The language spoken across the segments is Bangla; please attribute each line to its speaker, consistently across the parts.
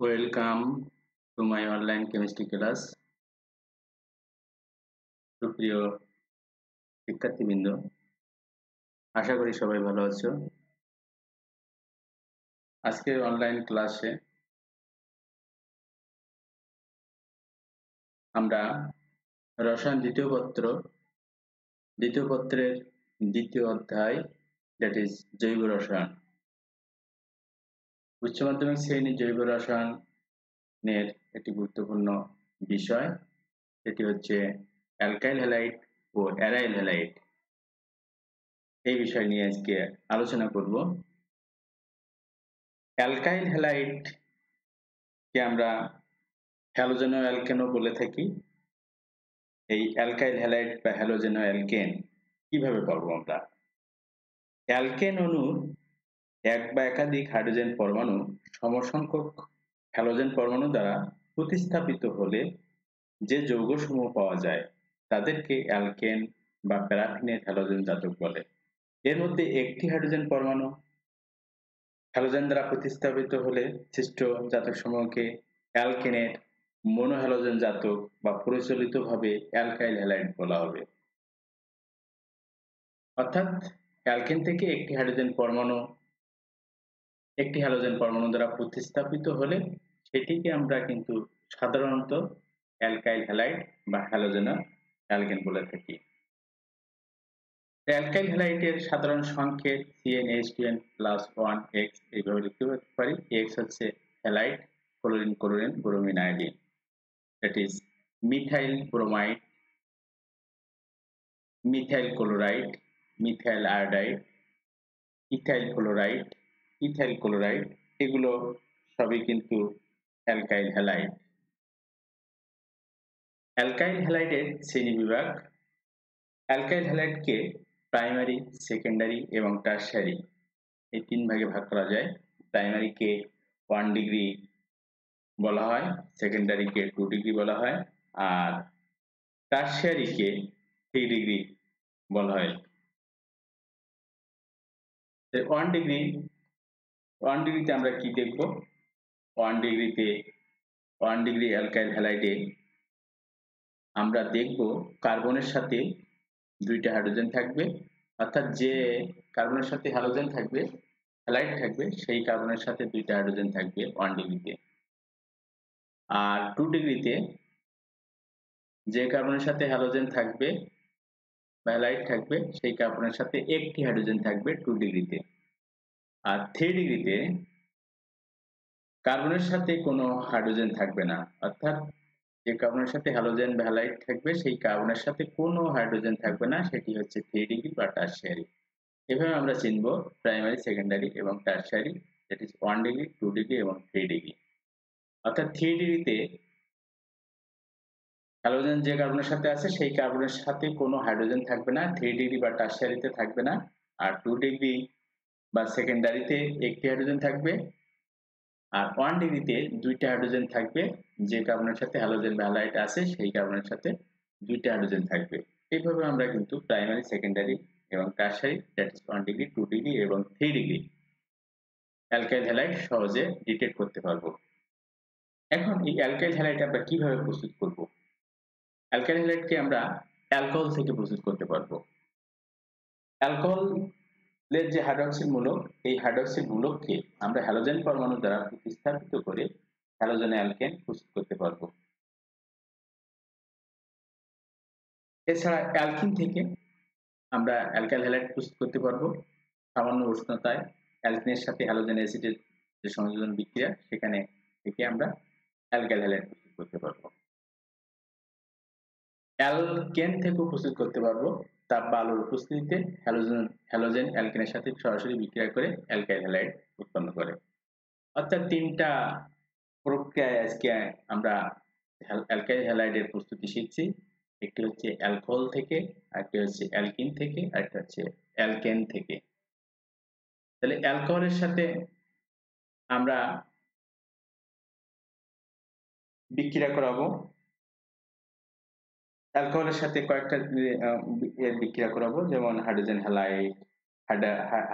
Speaker 1: Welcome to my online chemistry class সুপ্রিয় শিক্ষার্থীবৃন্দ, আশা করি সবাই ভালো আছো। আজকের অনলাইন ক্লাসে আমরা রসায়ন দ্বিতীয় পত্র, দ্বিতীয় পত্রের দ্বিতীয় অধ্যায় দ্যাট ইজ জৈব রসায়ন উচ্চ মাধ্যমিক শ্রেণির জৈব রসায়নের একটি গুরুত্বপূর্ণ বিষয়। সেটি হচ্ছে অ্যালকাইল হ্যালাইট ও অ্যারাইল হ্যালাইট। এই বিষয় নিয়ে আজকে আলোচনা করব। অ্যালকাইল হ্যালাইট কে আমরা হ্যালোজেনো অ্যালকেনও বলে থাকি। এই অ্যালকাইল হ্যালাইট বা হ্যালোজেনো অ্যালকেন কীভাবে পাবো আমরা? অ্যালকেন অণু এক বা একাধিক হাইড্রোজেন পরমাণু সমসংখ্যক হ্যালোজেন পরমাণু দ্বারা প্রতিস্থাপিত হলে যে যৌগসমূহ পাওয়া যায়, তাদেরকে অ্যালকেন বা প্যারাফিনের হ্যালোজেন জাতক বলে। এর মধ্যে একটি হাইড্রোজেন পরমাণু হ্যালোজেন দ্বারা প্রতিস্থাপিত হলে সৃষ্ট জাতক সমূহকে অ্যালকেনের মনোহ্যালোজেন জাতক বা প্রচলিতভাবে অ্যালকাইল হ্যালাইড বলা হবে। অর্থাৎ অ্যালকেন থেকে একটি হাইড্রোজেন পরমাণু একটি হ্যালোজেন পরমাণু দ্বারা প্রতিস্থাপিত হলে সেটিকে আমরা কিন্তু সাধারণত অ্যালকাইল হ্যালাইড বা হ্যালোজেনা অ্যালকেন বলে থাকি। অ্যালকাইল হ্যালাইটের সাধারণ সংকেত সিএনএইচটিএন প্লাস ওয়ান এক্স এইভাবে লিখতে পারি। এক্স হচ্ছে halide chlorine chlorine bromine iodine that is methyl bromide methyl chloride methyl iodide ethyl chloride ethyl chloride এগুলো সবই কিন্তু অ্যালকাইল হ্যালাইড। অ্যালকাইল হ্যালাইডের শ্রেণি বিভাগ। অ্যালকাইল হ্যালাইডকে প্রাইমারি, সেকেন্ডারি এবং টার্সারি এই তিন ভাগে ভাগ করা যায়। প্রাইমারিকে ওয়ান ডিগ্রি বলা হয়, সেকেন্ডারিকে টু ডিগ্রি বলা হয়, আর টার্সারিকে থ্রি ডিগ্রি বলা হয়। ওয়ান ডিগ্রি ওয়ান ডিগ্রিতে আমরা কি দেখব? ওয়ান ডিগ্রিতে ওয়ান ডিগ্রি অ্যালকাইল হ্যালাইডে আমরা দেখব কার্বনের সাথে দুইটা হাইড্রোজেন থাকবে। অর্থাৎ যে কার্বনের সাথে হ্যালোজেন থাকবে হ্যালাইড থাকবে, সেই কার্বনের সাথে দুইটা হাইড্রোজেন থাকবে ওয়ান ডিগ্রিতে আর টু ডিগ্রিতে যে কার্বনের সাথে হ্যালোজেন থাকবে বা হ্যালাইড থাকবে, সেই কার্বনের সাথে একটি হাইড্রোজেন থাকবে টু ডিগ্রিতে আর থ্রি ডিগ্রিতে কার্বনের সাথে কোনো হাইড্রোজেন থাকবে না। অর্থাৎ যে কার্বনের সাথে হ্যালোজেন বা হ্যালাইড থাকবে, সেই কার্বনের সাথে কোনো হাইড্রোজেন থাকবে না, সেটি হচ্ছে থ্রি ডিগ্রি বা টার্সিয়ারি এভাবে আমরা চিনব প্রাইমারি সেকেন্ডারি এবং tertiary that is one degree two degree এবং থ্রি ডিগ্রি অর্থাৎ থ্রি ডিগ্রিতে হ্যালোজেন যে কার্বনের সাথে আছে, সেই কার্বনের সাথে কোনো হাইড্রোজেন থাকবে না থ্রি ডিগ্রি বা টার্সিয়ারিতে থাকবে না। আর টু ডিগ্রি বা সেকেন্ডারিতে একটি হাইড্রোজেন থাকবে আর ওয়ান ডিগ্রিতে দুইটা হাইড্রোজেন থাকবে, যে কার্বনের সাথে হ্যালোজেন বা হ্যালাইট আছে, সেই কার্বনের সাথে দুইটা হাইড্রোজেন থাকবে। এইভাবে আমরা কিন্তু প্রাইমারি সেকেন্ডারি এবং tertiary that is one degree two degree এবং থ্রি ডিগ্রি অ্যালকাইল হ্যালাইট সহজে ডিটেক্ট করতে পারব। এখন এই অ্যালকাইল হ্যালাইট আমরা কীভাবে প্রস্তুত করব? অ্যালকাইল হ্যালাইটকে আমরা অ্যালকোহল থেকে প্রস্তুত করতে পারব। অ্যালকোহলের যে হাইড্রক্সিল মূলক এই হাইড্রক্সিল মূলককে আমরা হ্যালোজেন পরমাণু দ্বারা প্রতিস্থাপিত করে হ্যালোজেন অ্যালকেন প্রস্তুত করতে পারব। এছাড়া অ্যালকিন থেকে আমরা অ্যালকাইল হ্যালাইট প্রস্তুত করতে পারব সামান্য উষ্ণতায়। অ্যালকিনের সাথে হ্যালোজেন অ্যাসিডের যে সংযোজন বিক্রিয়া, সেখানে থেকে আমরা অ্যালকাইল হ্যালাইট প্রস্তুত করতে পারব। অ্যালকেন থেকেও প্রস্তুত করতে পারব তাপ বা আলোর উপস্থিতিতে হ্যালোজেন হ্যালোজেন অ্যালকেনের সাথে সরাসরি বিক্রিয়া করে অ্যালকাইল হ্যালাইড উৎপন্ন করে। অর্থাৎ তিনটা প্রক্রিয়ায় আজকে আমরা অ্যালকাইল হ্যালাইডের প্রস্তুতি শিখছি। একটি হচ্ছে অ্যালকোহল থেকে, আরেকটি হচ্ছে অ্যালকিন থেকে, আরেকটা হচ্ছে অ্যালকেন থেকে। তাহলে অ্যালকোহলের সাথে আমরা বিক্রিয়া করাবো। অ্যালকোহলের সাথে কয়েকটা বিক্রিয়া করাবো, যেমন হাইড্রোজেন হ্যালাইড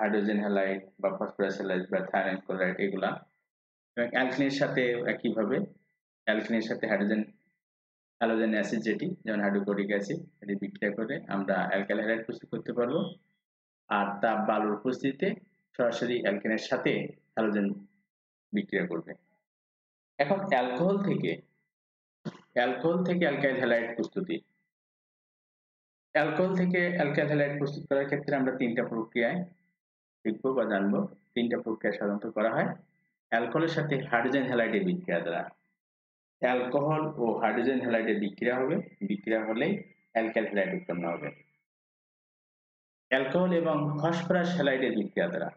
Speaker 1: হাইড্রোজেন হ্যালাইড বা ফসফরাস হ্যালাইড বা থাইরাইন ক্লোরাইড এগুলা। এবং অ্যালকিনের সাথে একইভাবে, অ্যালকিনের সাথে হাইড্রোজেন হ্যালোজেন অ্যাসিড যেটি, যেমন হাইড্রোক্লোরিক অ্যাসিড, এটি বিক্রিয়া করে আমরা অ্যালকাইল হ্যালাইড প্রস্তুত করতে পারব। আর তাপ বালুর উপস্থিতিতে সরাসরি অ্যালকেনের সাথে হ্যালোজেন বিক্রিয়া করবে। এখন অ্যালকোহল থেকে অ্যালকোহল থেকে অ্যালকাইল হ্যালাইড প্রস্তুতি। অ্যালকোহল থেকে অ্যালকাইল হ্যালাইড প্রস্তুত করার ক্ষেত্রে আমরা তিনটা প্রক্রিয়ায় শিখব বা জানব। তিনটা প্রক্রিয়া সাধারণত করা হয়। অ্যালকোহলের সাথে হাইড্রোজেন হ্যালাইডের বিক্রিয়া দ্বারা। অ্যালকোহল ও হাইড্রোজেন হ্যালাইডের বিক্রিয়া হবে। বিক্রিয়া হলেই অ্যালকাইল হ্যালাইড উৎপন্ন হবে। অ্যালকোহল এবং ফসফরাস হ্যালাইডের বিক্রিয়া দ্বারা।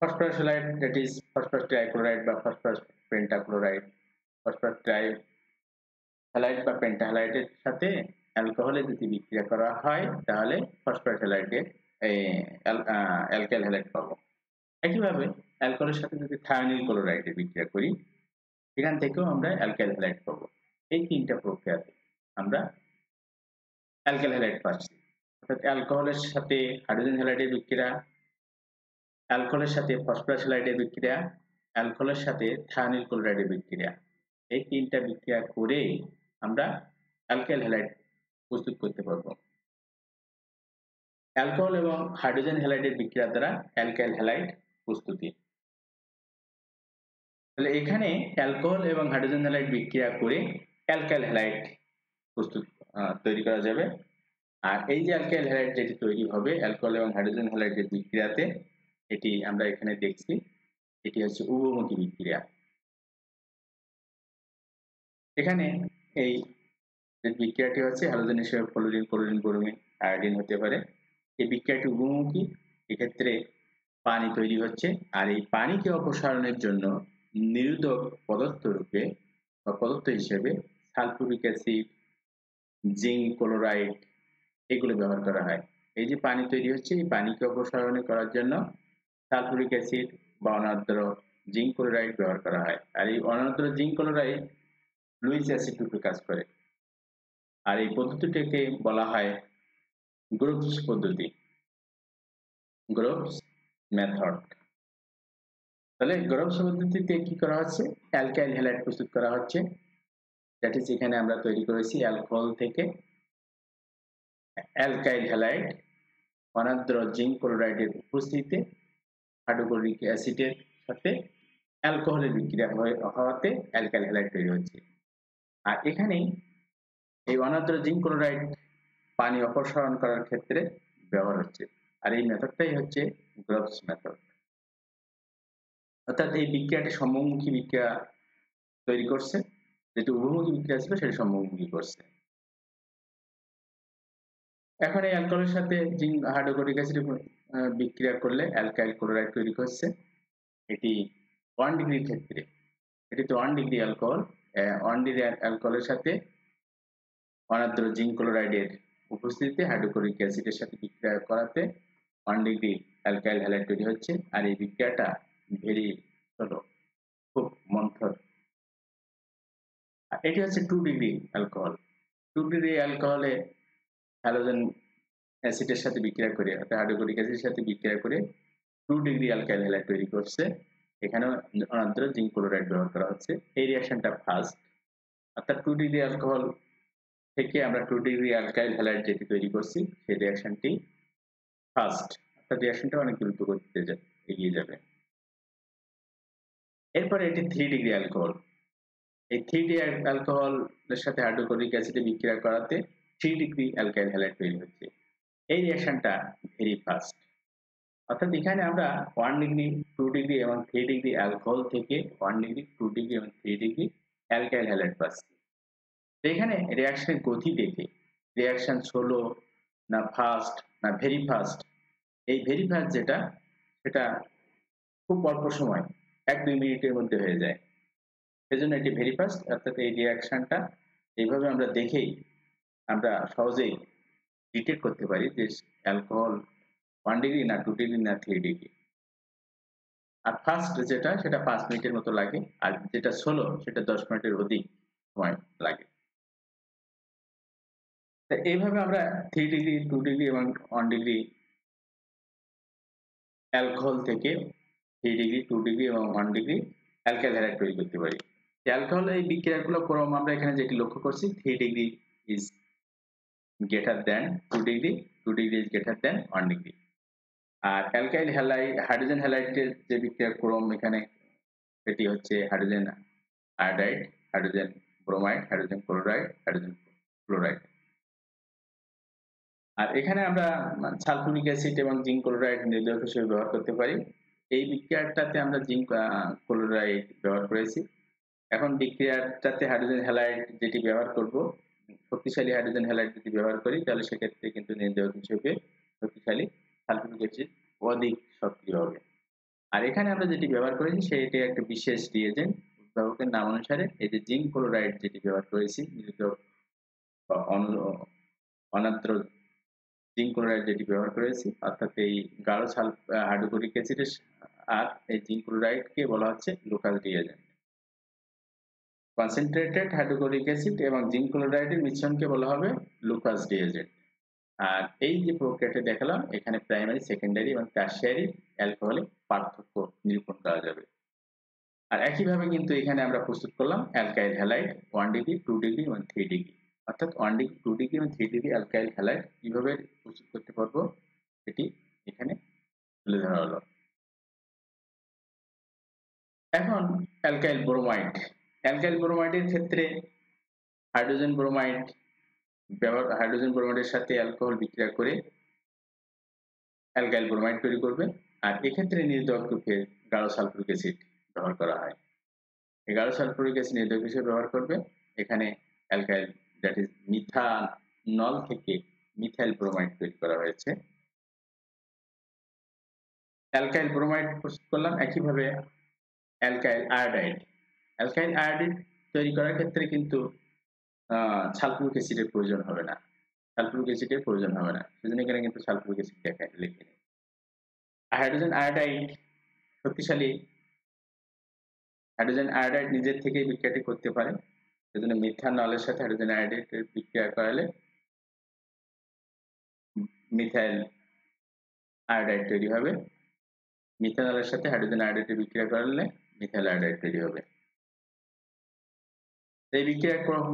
Speaker 1: Phosphorus halide, that is phosphorus trichloride বা phosphorus pentachloride. Phosphorus trihalide বা পেন্টাহ্যালাইডের সাথে অ্যালকোহলে যদি বিক্রিয়া করা হয়, তাহলে ফসফরাস হ্যালাইডে অ্যালকাইল হ্যালাইড পাবো। একইভাবে অ্যালকোহলের সাথে যদি থায়োনিল ক্লোরাইডের বিক্রিয়া করি, এখান থেকেও আমরা অ্যালকাইল হ্যালাইড পাবো। এই তিনটা প্রক্রিয়াতে আমরা অ্যালকাইল হ্যালাইড পাচ্ছি। অর্থাৎ অ্যালকোহলের সাথে হাইড্রোজেন হ্যালাইডের বিক্রিয়া অ্যালকোহলের সাথে ফসফরাস হ্যালাইডের বিক্রিয়া অ্যালকোহলের সাথে থায়োনিল ক্লোরাইডের বিক্রিয়া। এই তিনটা বিক্রিয়া করে আমরা অ্যালকাইল হ্যালাইড প্রস্তুত করতে পারব। অ্যালকোহল এবং হাইড্রোজেন হ্যালাইডের বিক্রিয়া দ্বারা অ্যালকাইল হ্যালাইড প্রস্তুতি। তাহলে এখানে অ্যালকোহল এবং হাইড্রোজেন হ্যালাইড বিক্রিয়া করে অ্যালকাইল হ্যালাইড প্রস্তুত তৈরি করা যাবে। আর এই যে অ্যালকাইল হ্যালাইড যেটি তৈরি হবে, অ্যালকোহল এবং হাইড্রোজেন হ্যালাইডের বিক্রিয়াতে, এটি আমরা এখানে দেখছি, এটি হচ্ছে উভমুখী বিক্রিয়া। এখানে এই বিক্রিয়াটি হচ্ছে হ্যালোজেন হিসেবে ফ্লোরিন ক্লোরিন ব্রোমিন আয়োডিন হতে পারে। এই বিক্রিয়াটি উভমুখী এক্ষেত্রে পানি তৈরি হচ্ছে আর এই পানিকে অপসারণের জন্য নিরোধক পদার্থ রূপে বা পদার্থ হিসেবে সালফুরিক অ্যাসিড, জিঙ্ক, ক্লোরাইড এগুলো ব্যবহার করা হয়। এই যে পানি তৈরি হচ্ছে, এই পানিকে অপসারণ করার জন্য সালফুরিক অ্যাসিড বা অনাদ্র জিঙ্ক, ক্লোরাইড ব্যবহার করা হয়। আর এই অনাদ্র জিঙ্ক, ক্লোরাইড লুইস অ্যাসিড রূপে কাজ করে। আর এই পদ্ধতিটিকে বলা হয় গ্রুপস পদ্ধতি। গ্রুপস মেথড তাহলে গ্রুপস পদ্ধতিতে কি করা হচ্ছে? অ্যালকাইল হ্যালাইড প্রস্তুত করা হচ্ছে। দ্যাট ইজ এখানে আমরা তৈরি করেছি অ্যালকোহল থেকে। অ্যালকাইল হ্যালাইড অনাদ্র জিঙ্ক ক্লোরাইডের উপস্থিতিতে হাইড্রোক্লোরিক অ্যাসিডের সাথে অ্যালকোহলের বিক্রিয়া হওয়াতে অ্যালকাইল হ্যালাইড তৈরি হচ্ছে। আর এখানেই এই অনাদ্র জিঙ্ক ক্লোরাইড পানি অপসারণ করার ক্ষেত্রে ব্যবহার হচ্ছে। আর এই মেথডটাই হচ্ছে গ্রবস মেথড। অর্থাৎ এই বিক্রিয়াটি সম্মুখী বিক্রিয়া তৈরি করছে। যেটি উভমুখী বিক্রিয়া ছিল, সেটি সম্মুখী করছে। এখন এই অ্যালকোহলের সাথে জিঙ্ক হাইড্রোক্লোরিক অ্যাসিড বিক্রিয়া করলে অ্যালকাইল ক্লোরাইড তৈরি করছে। এটি ওয়ান ডিগ্রির ক্ষেত্রে। এটি তো one degree alcohol one degree অ্যালকোহলের সাথে অনাদ্র জিঙ্ক ক্লোরাইডের উপস্থিতিতে হাইড্রোক্লোরিক অ্যাসিডের সাথে বিক্রিয়া করাতে ওয়ান ডিগ্রি অ্যালকাইল হ্যালাইড তৈরি হচ্ছে আর এই বিক্রিয়াটা ভেরি হলো খুব মন্থর। এটি হচ্ছে two degree alcohol two degree অ্যালকোহলে halogen অ্যাসিডের সাথে বিক্রিয়া করে, অর্থাৎ হাইড্রোক্লোরিক অ্যাসিডের সাথে বিক্রিয়া করে টু ডিগ্রি অ্যালকাইল হ্যালাইড তৈরি করছে। এখানেও অনান্তর জিঙ্ক ক্লোরাইড ব্যবহার করা হচ্ছে। এই রিয়াকশনটা ফার্স্ট অর্থাৎ টু ডিগ্রি অ্যালকোহল থেকে আমরা টু ডিগ্রি অ্যালকাইল হ্যালাইড যেটি তৈরি করছি, সেই রিয়াকশনটি ফার্স্ট অর্থাৎ রিয়াকশনটা অনেক দ্রুত করতে এগিয়ে যাবে। এরপরে এটি থ্রি ডিগ্রি অ্যালকোহল এই থ্রি ডিগ্রি অ্যালকোহলের সাথে হাইড্রোক্লোরিক অ্যাসিডে বিক্রিয়া করাতে থ্রি ডিগ্রি অ্যালকাইল হ্যালাইড তৈরি হচ্ছে। এই রিয়াকশনটা ভেরি ফাস্ট অর্থাৎ এখানে আমরা ওয়ান ডিগ্রি টু ডিগ্রি এবং থ্রি ডিগ্রি অ্যালকোহল থেকে ওয়ান ডিগ্রি টু ডিগ্রি এবং থ্রি ডিগ্রি অ্যালকাইল হ্যালাইড পাচ্ছি। এখানে রিয়াকশনের গতি দেখে রিয়াকশন স্লো না ফাস্ট না ভেরি ফাস্ট এই ভেরি ফাস্ট যেটা, সেটা খুব অল্প সময়, এক দুই মিনিটের মধ্যে হয়ে যায়। সেজন্য এটি ভেরি ফাস্ট অর্থাৎ এই রিয়াকশনটা এইভাবে আমরা দেখেই আমরা সহজেই ডিটেক্ট করতে পারি যে অ্যালকোহল ওয়ান ডিগ্রি না টু ডিগ্রি না থ্রি ডিগ্রি আর ফার্স্ট যেটা, সেটা পাঁচ মিনিটের মতো লাগে, আর যেটা ষোলো, সেটা দশ মিনিটের অধিক সময় লাগে। এইভাবে আমরা থ্রি ডিগ্রি টু ডিগ্রি এবং ওয়ান ডিগ্রি অ্যালকোহল থেকে থ্রি ডিগ্রি টু ডিগ্রি এবং ওয়ান ডিগ্রি অ্যালকাইল হ্যালাইড তৈরি করতে পারি। অ্যালকোহল এই বিক্রিয়াগুলো ক্রম আমরা এখানে যেটি লক্ষ্য করছি three degree is greater than two degree two degree is greater than one degree R alkyl halide hydrogen হ্যালাইডের যে বিক্রিয়ার ক্রম এখানে, এটি হচ্ছে hydrogen iodide hydrogen bromide hydrogen chloride hydrogen chloride আর এখানে আমরা সালফুরিক অ্যাসিড এবং জিঙ্ক ক্লোরাইড নির্দেশক হিসেবে ব্যবহার করতে পারি। এই বিক্রিয়াটাতে আমরা জিঙ্ক ক্লোরাইড ব্যবহার করেছি। এখন বিক্রিয়াটাতে হাইড্রোজেন হ্যালাইড যেটি ব্যবহার করব, শক্তিশালী হাইড্রোজেন হ্যালাইড যদি ব্যবহার করি, তাহলে সেক্ষেত্রে কিন্তু নির্দেশক হিসেবে শক্তিশালী সালফিউরিক অ্যাসিড অধিক সক্রিয় হবে। আর এখানে আমরা যেটি ব্যবহার করেছি, সেটি একটা বিশেষ রিয়েজেন্ট উদ্ভাবকের নাম অনুসারে এই যে জিঙ্ক ক্লোরাইড যেটি ব্যবহার করেছি নিরোধক অনাদ্র জিঙ্ক ক্লোরাইড যেটি ব্যবহার করেছি, অর্থাৎ এই গাঢ় সাল হাইড্রোক্লোরিক অ্যাসিডের আর এই জিঙ্ক ক্লোরাইডকে বলা হচ্ছে Lucas reagent concentrated hydrochloric acid এবং জিঙ্ক ক্লোরাইডের মিশ্রণকে বলা হবে লুকাস রিয়েজেন্ট আর এই যে প্রক্রিয়াটা দেখালাম, এখানে প্রাইমারি সেকেন্ডারি এবং টার্সিয়ারি অ্যালকোহলে পার্থক্য নিরূপণ করা যাবে। আর একইভাবে কিন্তু এখানে আমরা প্রস্তুত করলাম alkyl halide one degree two degree এবং থ্রি ডিগ্রি অর্থাৎ ওয়ান ডিগ্রি টু ডিগ্রি এবং থ্রি ডিগ্রি অ্যালকাইল হ্যালাইড কীভাবে প্রস্তুত করতে পারব এটি এখানে তুলে ধরা হলো। এখন অ্যালকাইল ব্রোমাইড অ্যালকাইল ব্রোমাইডের ক্ষেত্রে হাইড্রোজেন ব্রোমাইড হাইড্রোজেন ব্রোমাইডের সাথে অ্যালকোহল বিক্রিয়া করে অ্যালকাইল ব্রোমাইড তৈরি করবে। আর এক্ষেত্রে নির্দক রূপে গাঢ় সালফুরিক অ্যাসিড ব্যবহার করা হয়। এই গাঢ় সালফুরিক অ্যাসিড নির্দক হিসেবে ব্যবহার করবে। এখানে অ্যালকাইল, দ্যাট ইজ মিথানল থেকে মিথাইল ব্রোমাইড তৈরি করা হয়েছে। অ্যালকাইল ব্রোমাইড প্রস্তুত করলাম। একইভাবে অ্যালকাইল আয়োডাইড। অ্যালকাইল আয়োডিন তৈরি করার ক্ষেত্রে কিন্তু সালফুরিক অ্যাসিডের প্রয়োজন হবে না। সালফুরিক অ্যাসিডের প্রয়োজন হবে না। সেজন্য এখানে কিন্তু সালফুরিক অ্যাসিড দেখা লিখে নেই হাইড্রোজেন আয়োডাইড শক্তিশালী। হাইড্রোজেন আয়োডাইড নিজের থেকেই বিক্রিয়াটি করতে পারে। সেজন্য নলের সাথে হাইড্রোজেন আয়োডাইডের বিক্রিয়া করালে মিথাইল আয়োডাইড তৈরি হবে। মিথানলের সাথে হাইড্রোজেন আয়োডাইডের বিক্রিয়া করালে মিথাইল আয়োডাইড তৈরি হবে। এই বিক্রিয়ার ক্রম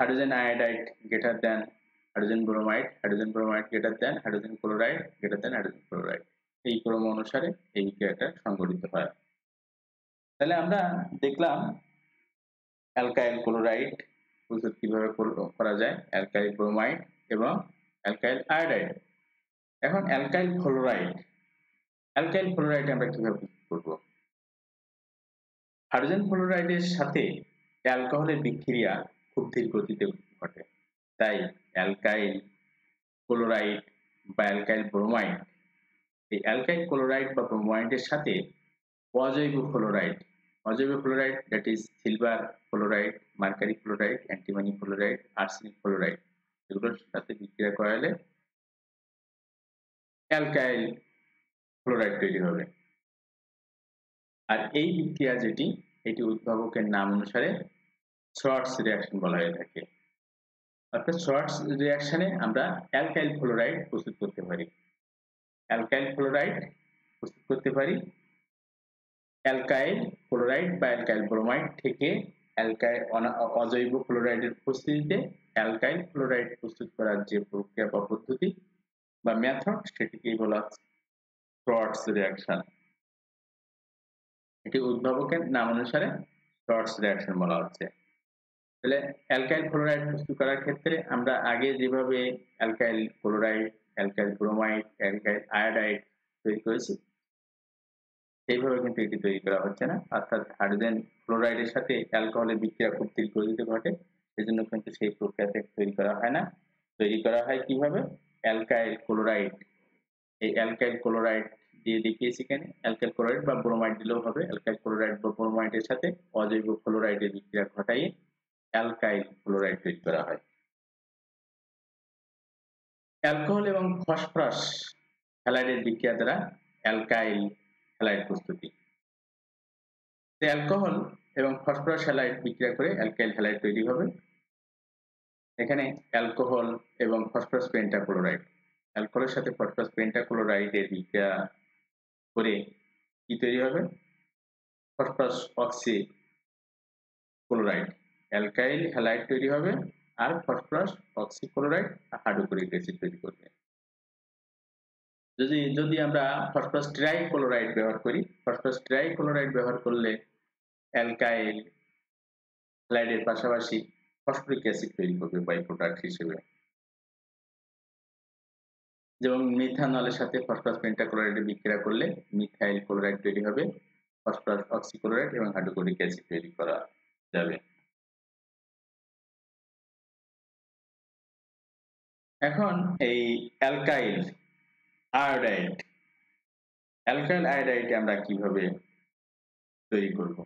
Speaker 1: hydrogen iodide greater than hydrogen bromide hydrogen bromide greater than hydrogen chloride greater than hydrogen chloride এই ক্রম অনুসারে এই বিক্রিয়াটা সংঘটিত হয়। তাহলে আমরা দেখলাম অ্যালকাইল ক্লোরাইড প্রস্তুত কীভাবে করা যায়? অ্যালকাইল ব্রোমাইড এবং অ্যালকাইল আয়োডাইড এখন অ্যালকাইল ফ্লোরাইড অ্যালকাইল ফ্লোরাইড আমরা কীভাবে করব? হাইড্রোজেন ফ্লোরাইডের সাথে অ্যালকোহলের বিক্রিয়া খুব ধীর গতিতে ঘটে। তাই অ্যালকাইল ক্লোরাইড বা অ্যালকাইল ব্রোমাইড, এই অ্যালকাইল ক্লোরাইড বা ব্রোমাইডের সাথে অজৈব ফ্লোরাইড অজৈব fluoride that is silver fluoride mercury fluoride antimony fluoride arsenic fluoride এগুলোর সাথে বিক্রিয়া করালে অ্যালকাইল ফ্লোরাইড তৈরি হবে। আর এই বিক্রিয়া যেটি, এটি উদ্ভাবকের নাম অনুসারে শর্টস রিয়াকশন বলা হয়ে থাকে। অর্থাৎ শর্টস রিয়াকশনে আমরা অ্যালকাইল ফ্লোরাইড প্রস্তুত করতে পারি। অ্যালকাইল ফ্লোরাইড প্রস্তুত করতে পারি। অ্যালকাইল ক্লোরাইড বা অ্যালকাইল ব্রোমাইড থেকে অ্যালকাইল অজৈব ক্লোরাইডের উপস্থিতিতে অ্যালকাইল ক্লোরাইড প্রস্তুত করার যে প্রক্রিয়া বা পদ্ধতি বা মেথড সেটিকেই বলা শর্টস রিয়াকশন এটি উদ্ভাবকের নাম অনুসারে শর্টস রিয়াকশন বলা হচ্ছে। তাহলে অ্যালকাইল ক্লোরাইড প্রস্তুত করার ক্ষেত্রে আমরা আগে যেভাবে alkyl chloride, alkyl bromide, alkyl iodide তৈরি করেছি, সেইভাবে কিন্তু এটি তৈরি করা হচ্ছে না। অর্থাৎ হাইড্রোজেন ক্লোরাইডের সাথে অ্যালকোহলের বিক্রিয়া খুব গতিতে ঘটে, সেজন্য কিন্তু সেই প্রক্রিয়াতে তৈরি করা হয় না। তৈরি করা হয় কীভাবে? Alkyl chloride. এই অ্যালকাইল ক্লোরাইড দিয়ে দেখিয়েছি এখানে। অ্যালকাইল ক্লোরাইড বা ব্রোমাইড দিলেও হবে। অ্যালকাইল ক্লোরাইড বা ব্রোমাইডের সাথে অজৈব ক্লোরাইডের বিক্রিয়া ঘটাইয়ে অ্যালকাইল ক্লোরাইড তৈরি করা হয়। অ্যালকোহল এবং ফসফরাস হ্যালাইডের বিক্রিয়া দ্বারা অ্যালকাইল হ্যালাইড প্রস্তুতি। অ্যালকোহল এবং ফসফরাস হ্যালাইড বিক্রিয়া করে অ্যালকাইল হ্যালাইড তৈরি হবে। এখানে অ্যালকোহল এবং ফসফরাস পেন্টাক্লোরাইড। অ্যালকোহলের সাথে ফসফরাস পেন্টাক্লোরাইডের বিক্রিয়া করে কি তৈরি হবে? Phosphorus oxychloride alkyl halide তৈরি হবে আর ফসফরাস অক্সিক্লোরাইড হাইড্রোক্লোরিক অ্যাসিড তৈরি করবে। যদি যদি আমরা ফসফরাস ট্রাইক্লোরাইড ব্যবহার করি, ফসফরাস ট্রাইক্লোরাইড ব্যবহার করলে অ্যালকাইল হ্যালাইডের পাশাপাশি ফসফরিক অ্যাসিড তৈরি করবে বাই প্রোডাক্ট হিসেবে। যেমন মিথানলের সাথে ফসফরাস পেন্টাক্লোরাইডের বিক্রিয়া করলে মিথাইল ক্লোরাইড তৈরি হবে, ফসফরাস অক্সিক্লোরাইড এবং হাইড্রোক্লোরিক অ্যাসিড তৈরি করা যাবে। এখন এই অ্যালকাইল আয়োডাইড অ্যালকাইল আয়োডাইড আমরা কীভাবে তৈরি করব?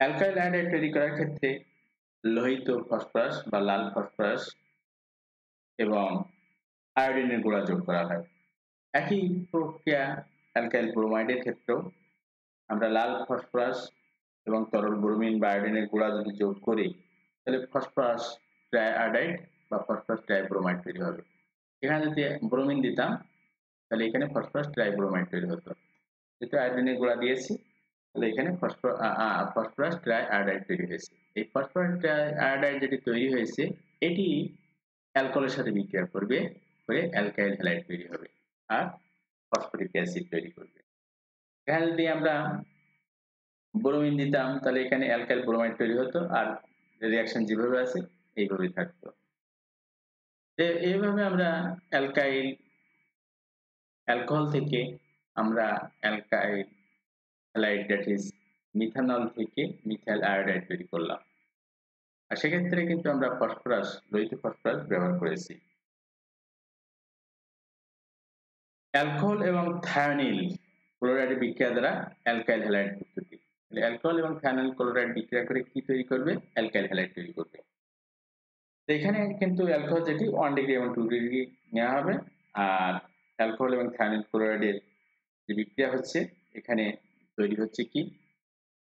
Speaker 1: অ্যালকাইল আয়োডাইড তৈরি করার ক্ষেত্রে লোহিত ফসফরাস বা লাল ফসফরাস এবং আয়োডিনের গুঁড়া যোগ করা হয়। একই প্রক্রিয়া অ্যালকাইল ব্রোমাইডের ক্ষেত্রেও আমরা লাল ফসফরাস এবং তরল ব্রোমিন বা আয়োডিনের গুঁড়া যদি যোগ করি, তাহলে ফসফরাস ট্রাইআয়োডাইড বা ফসফরাস ট্রাইব্রোমাইড তৈরি হবে এখানে যদি ব্রোমিন দিতাম তাহলে এখানে ফসফরাস ট্রাইব্রোমাইড তৈরি হতো যেহেতু আয়োডিনের গুঁড়া দিয়েছি তাহলে এখানে ফসফরাস ট্রাইআয়োডাইড তৈরি হয়েছে এই ফসফরাস ট্রাইআয়োডাইড যেটি তৈরি হয়েছে এটি অ্যালকোহলের সাথে বিক্রিয়া করবে করে অ্যালকাইল হ্যালাইড তৈরি হবে আর ফসফরিক অ্যাসিড তৈরি করবে এখানে যদি আমরা ব্রোমিন দিতাম তাহলে এখানে অ্যালকাইল ব্রোমাইড তৈরি হতো আর রিয়াকশন যেভাবে আছে এইভাবেই থাকতো। এইভাবে আমরা অ্যালকাইল, অ্যালকোহল থেকে আমরা alkyl halide that is methanol থেকে মিথাইল আয়োডাইড তৈরি করলাম। আর সেক্ষেত্রে কিন্তু আমরা ফসফরাস লোহিত ফসফরাস ব্যবহার করেছি। অ্যালকোহল এবং থায়োনিল, ক্লোরাইড বিক্রিয়া দ্বারা অ্যালকাইল হ্যালাইড প্রস্তুতি অ্যালকোহল এবং থায়োনিল, ক্লোরাইড বিক্রিয়া করে কি তৈরি করবে? অ্যালকাইল হ্যালাইড তৈরি করবে। এখানে কিন্তু অ্যালকোহল যেটি ওয়ান ডিগ্রি এবং টু ডিগ্রি নেওয়া হবে। আর অ্যালকোহল এবং থায়োনিল ক্লোরাইডের যে বিক্রিয়া হচ্ছে, এখানে তৈরি হচ্ছে কি?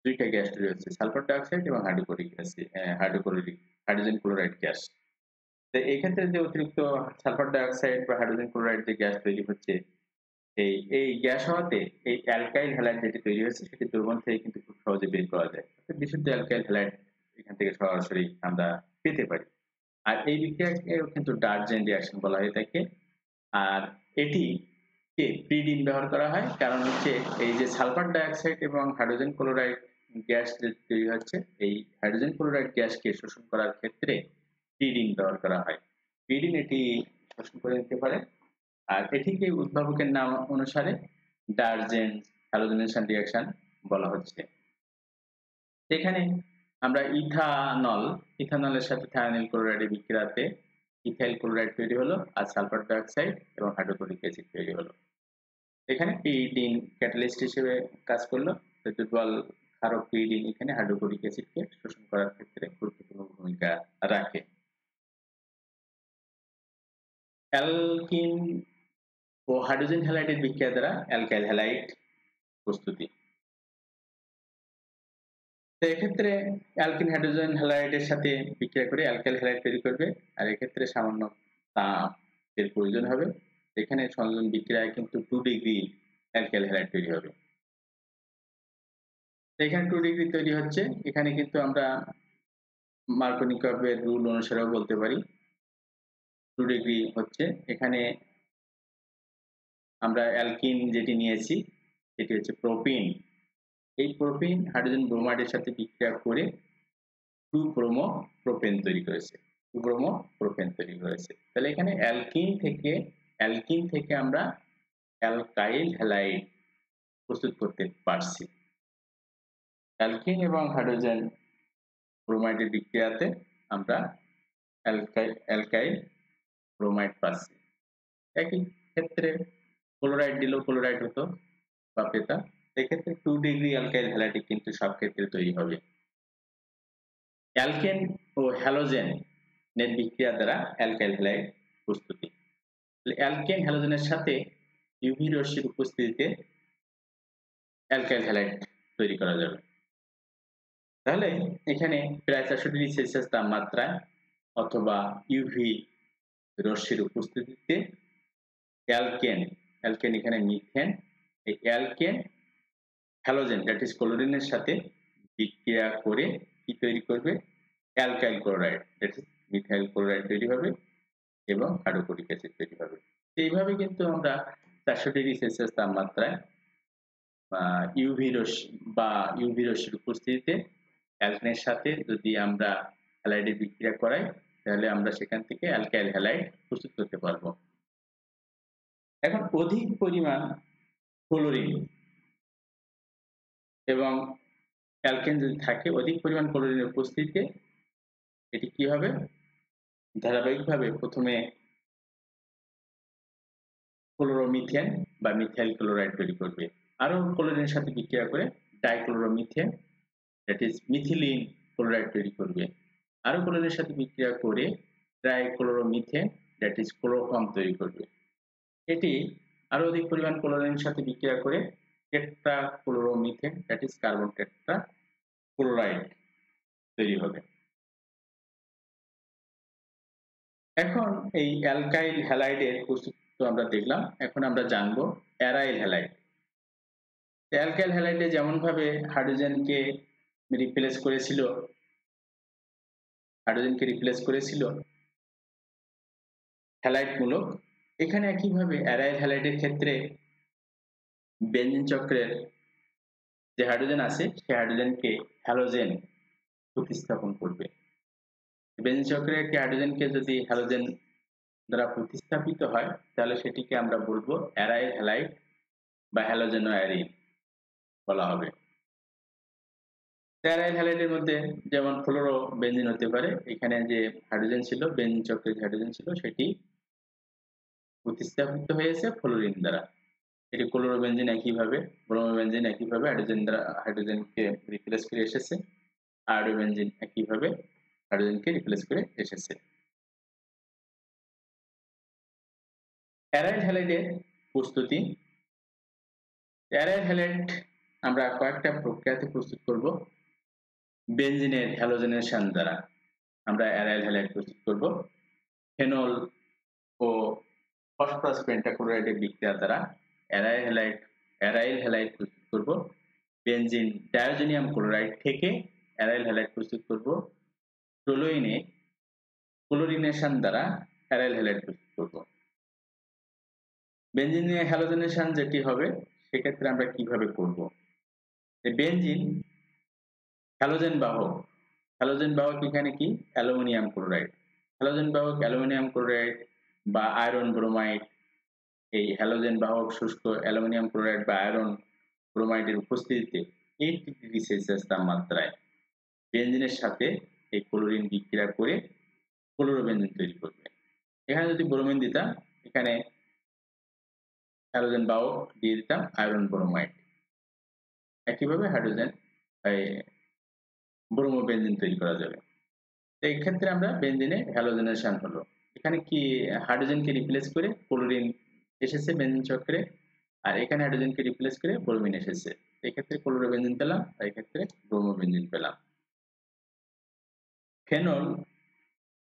Speaker 1: দুইটা গ্যাস তৈরি হচ্ছে সালফার ডাইঅক্সাইড এবং hydrochloric acid hydrochloric hydrogen chloride gas তো এই ক্ষেত্রে যে অতিরিক্ত সালফার ডাইঅক্সাইড বা হাইড্রোজেন ক্লোরাইড যে গ্যাস তৈরি হচ্ছে, এই এই গ্যাস হওয়াতে এই অ্যালকাইল হ্যালাইড যেটি তৈরি হয়েছে সেটি দুর্বল থেকে কিন্তু খুব সহজে বের করা যায়। বিশুদ্ধ অ্যালকাইল হ্যালাইড এখান থেকে সরাসরি আমরা পেতে পারি। আর এই বিক্রিয়াকেও কিন্তু ডার্জেন রিয়াকশন বলা হয়ে থাকে। আর এটি কে প্রিডিন ব্যবহার করা হয়, কারণ হচ্ছে এই যে সালফার ডাইঅক্সাইড এবং হাইড্রোজেন ক্লোরাইড গ্যাস তৈরি হচ্ছে, এই হাইড্রোজেন ক্লোরাইড গ্যাসকে শোষণ করার ক্ষেত্রে প্রিডিন ব্যবহার করা হয়। প্রিডিন এটি শোষণ করে নিতে পারে। আর এটিকে উদ্ভাবকের নাম অনুসারে ডার্জেন হ্যালোজেনেশন রিয়াকশন বলা হচ্ছে। এখানে আমরা ইথানল, ইথানলের সাথে থায়োনিল ক্লোরাইডের বিক্রিয়াতে ইথাইল ক্লোরাইড তৈরি হলো আর সালফার ডাইঅক্সাইড এবং হাইড্রোক্লোরিক অ্যাসিড তৈরি হলো। এখানে পিডিন ক্যাটালিস্ট হিসেবে কাজ করল। দুর্বল ক্ষারক পিডিন এখানে হাইড্রোক্লোরিক অ্যাসিডকে শোষণ করার ক্ষেত্রে গুরুত্বপূর্ণ ভূমিকা রাখে। অ্যালকিন ও হাইড্রোজেন হ্যালাইডের বিক্রিয়া দ্বারা অ্যালকাইল হ্যালাইড প্রস্তুতি। তো এক্ষেত্রে অ্যালকিন হাইড্রোজেন হ্যালাইডের সাথে বিক্রিয়া করে অ্যালকাইল হ্যালাইড তৈরি করবে। আর এক্ষেত্রে সামান্য তাপের প্রয়োজন হবে। এখানে সংযোজন বিক্রিয়ায় কিন্তু টু ডিগ্রি অ্যালকাইল হ্যালাইড তৈরি হবে। এখানে টু ডিগ্রি তৈরি হচ্ছে। এখানে কিন্তু আমরা মার্কনিকভের রুল অনুসারেও বলতে পারি। টু ডিগ্রি হচ্ছে। এখানে আমরা অ্যালকিন যেটি নিয়েছি, সেটি হচ্ছে প্রোপিন এই প্রোপিন হাইড্রোজেন ব্রোমাইডের সাথে বিক্রিয়া করে টু ব্রোমো প্রোপেন তৈরি করেছে। টু ব্রোমো প্রোপেন তৈরি করেছে। তাহলে এখানে অ্যালকিন থেকে অ্যালকিন থেকে আমরা অ্যালকাইল হ্যালাইড প্রস্তুত করতে পারছি। অ্যালকিন এবং হাইড্রোজেন ব্রোমাইডের বিক্রিয়াতে আমরা অ্যালকাইল অ্যালকাইল ব্রোমাইড পাচ্ছি। একই ক্ষেত্রে ক্লোরাইড দিলেও ক্লোরাইড হতো বা পেতাম। এক্ষেত্রে টু ডিগ্রি অ্যালকাইল হ্যালাইড কিন্তু সব ক্ষেত্রে তৈরি হবে। অ্যালকেন ও হ্যালোজেন এর বিক্রিয়া দ্বারা অ্যালকাইল হ্যালাইড প্রস্তুতি। অ্যালকেন হ্যালোজেনের সাথে ইউভি রশ্মির উপস্থিতিতে অ্যালকাইল হ্যালাইড তৈরি করা যাবে। তাহলে এখানে প্রায় চারশো ডিগ্রি সেলসিয়াস তাপমাত্রায় অথবা ইউভি রশ্মির উপস্থিতিতে অ্যালকেন অ্যালকেন এখানে মিথেন এই অ্যালকেন হ্যালোজেন দ্যাট ইজ ক্লোরিনের সাথে বিক্রিয়া করে কি তৈরি করবে? Alkyl chloride that is methyl chloride তৈরি হবে এবং হাইড্রোক্লোরিক অ্যাসিড তৈরি হবে। এইভাবে কিন্তু আমরা চারশো ডিগ্রি সেলসিয়াস তাপমাত্রায় ইউভি রশ্মি বা ইউভি রশ্মির উপস্থিতিতে অ্যালকেনের সাথে যদি আমরা হ্যালাইডের বিক্রিয়া করাই, তাহলে আমরা সেখান থেকে অ্যালকাইল হ্যালাইড প্রস্তুত করতে পারব। এখন অধিক পরিমাণ ক্লোরিন এবং অ্যালকেন যদি থাকে, অধিক পরিমাণ ক্লোরিনের উপস্থিতিতে এটি কি হবে? ধারাবাহিকভাবে প্রথমে ক্লোরোমিথেন বা মিথাইল ক্লোরাইড তৈরি করবে। আরও ক্লোরিনের সাথে বিক্রিয়া করে dichloromethane that is methylene chloride তৈরি করবে। আরও ক্লোরিনের সাথে বিক্রিয়া করে ট্রাইক্লোরোমিথেন দ্যাট ইজ ক্লোরোফর্ম তৈরি করবে। এটি আরও অধিক পরিমাণ ক্লোরিনের সাথে বিক্রিয়া করে ক্লোরোমিথেন দ্যাট ইজ কার্বন তৈরি হবে। এখন এই অ্যালকাইল হ্যালাইডের আমরা দেখলাম। এখন আমরা অ্যারাইল হ্যালাইড অ্যালকাইল হ্যালাইডে যেমন ভাবে হাইড্রোজেনকে রিপ্লেস করেছিল হাইড্রোজেনকে রিপ্লেস করেছিল হ্যালাইড মূলক, এখানে একইভাবে অ্যারাইল হ্যালাইডের ক্ষেত্রে বেঞ্জিন চক্রের যে হাইড্রোজেন আছে, সেই হাইড্রোজেনকে হ্যালোজেন প্রতিস্থাপন করবে। বেঞ্জিন চক্রের একটি হাইড্রোজেনকে যদি হ্যালোজেন দ্বারা প্রতিস্থাপিত হয়, তাহলে সেটিকে আমরা বলব অ্যারাইল হ্যালাইড বা হ্যালোজেনো অ্যারিন বলা হবে। অ্যারাইল হ্যালাইডের মধ্যে যেমন ফ্লোরো বেঞ্জিন হতে পারে, এখানে যে হাইড্রোজেন ছিল, বেঞ্জিন চক্রের হাইড্রোজেন ছিল, সেটি প্রতিস্থাপিত হয়েছে ফ্লোরিন দ্বারা এটি ক্লোরোবেঞ্জিন একইভাবে ব্রোমোবেঞ্জিন একইভাবে হাইড্রোজেন দ্বারা হাইড্রোজেনকে রিপ্লেস করে এসেছে আয়োডোবেঞ্জিন একইভাবে হাইড্রোজেনকে রিপ্লেস করে এসেছে। অ্যারাইল হ্যালাইডের প্রস্তুতি। অ্যারাইল হ্যালাইড আমরা কয়েকটা প্রক্রিয়াতে প্রস্তুত করব। বেঞ্জিনের হ্যালোজেনেশন দ্বারা আমরা অ্যারাইল হ্যালাইড প্রস্তুত করব। ফেনল ও ফসফরাস পেন্টাক্লোরাইডের বিক্রিয়া দ্বারা অ্যারাইল হ্যালাইড অ্যারাইল হ্যালাইড প্রস্তুত করব। বেনজিন, ডায়োজেনিয়াম ক্লোরাইড থেকে অ্যারাইল হ্যালাইড প্রস্তুত করব। টোলোইনে ক্লোরিনেশন দ্বারা অ্যারাইল হ্যালাইড প্রস্তুত করব। বেঞ্জিন হ্যালোজেনেশন যেটি হবে, সেক্ষেত্রে আমরা কীভাবে করব? বেঞ্জিন হ্যালোজেন বাহক। হ্যালোজেন বাহক এখানে কি? Aluminium chloride. হ্যালোজেন বাহক, অ্যালুমিনিয়াম ক্লোরাইড বা আয়রন ব্রোমাইড এই হ্যালোজেন বাহক শুষ্ক অ্যালুমিনিয়াম ক্লোরাইড বা আয়রন ব্রোমাইডের উপস্থিতিতে এইট ডিগ্রি সেলসিয়াস তাপমাত্রায় বেঞ্জিনের সাথে এই ক্লোরিন বিক্রিয়া করে ক্লোরোবেঞ্জিন তৈরি করবে। এখানে যদি ব্রোমিন দিতাম, এখানে হ্যালোজেন বাহক দিয়ে দিতাম আয়রন ব্রোমাইড। একইভাবে হাইড্রোজেন ব্রোমো বেঞ্জিন তৈরি করা যাবে। তো এক্ষেত্রে আমরা বেঞ্জিনে হ্যালোজেনেশন হলো এখানে কি হাইড্রোজেনকে রিপ্লেস করে ক্লোরিন এসেছে বেঞ্জিন চক্রে, আর এখানে হাইড্রোজেনকে রিপ্লেস করে ব্রোমিন এসেছে। এক্ষেত্রে ক্লোরো বেঞ্জিন পেলাম, আর এক্ষেত্রে ব্রোমো বেঞ্জিন পেলাম। ফেনল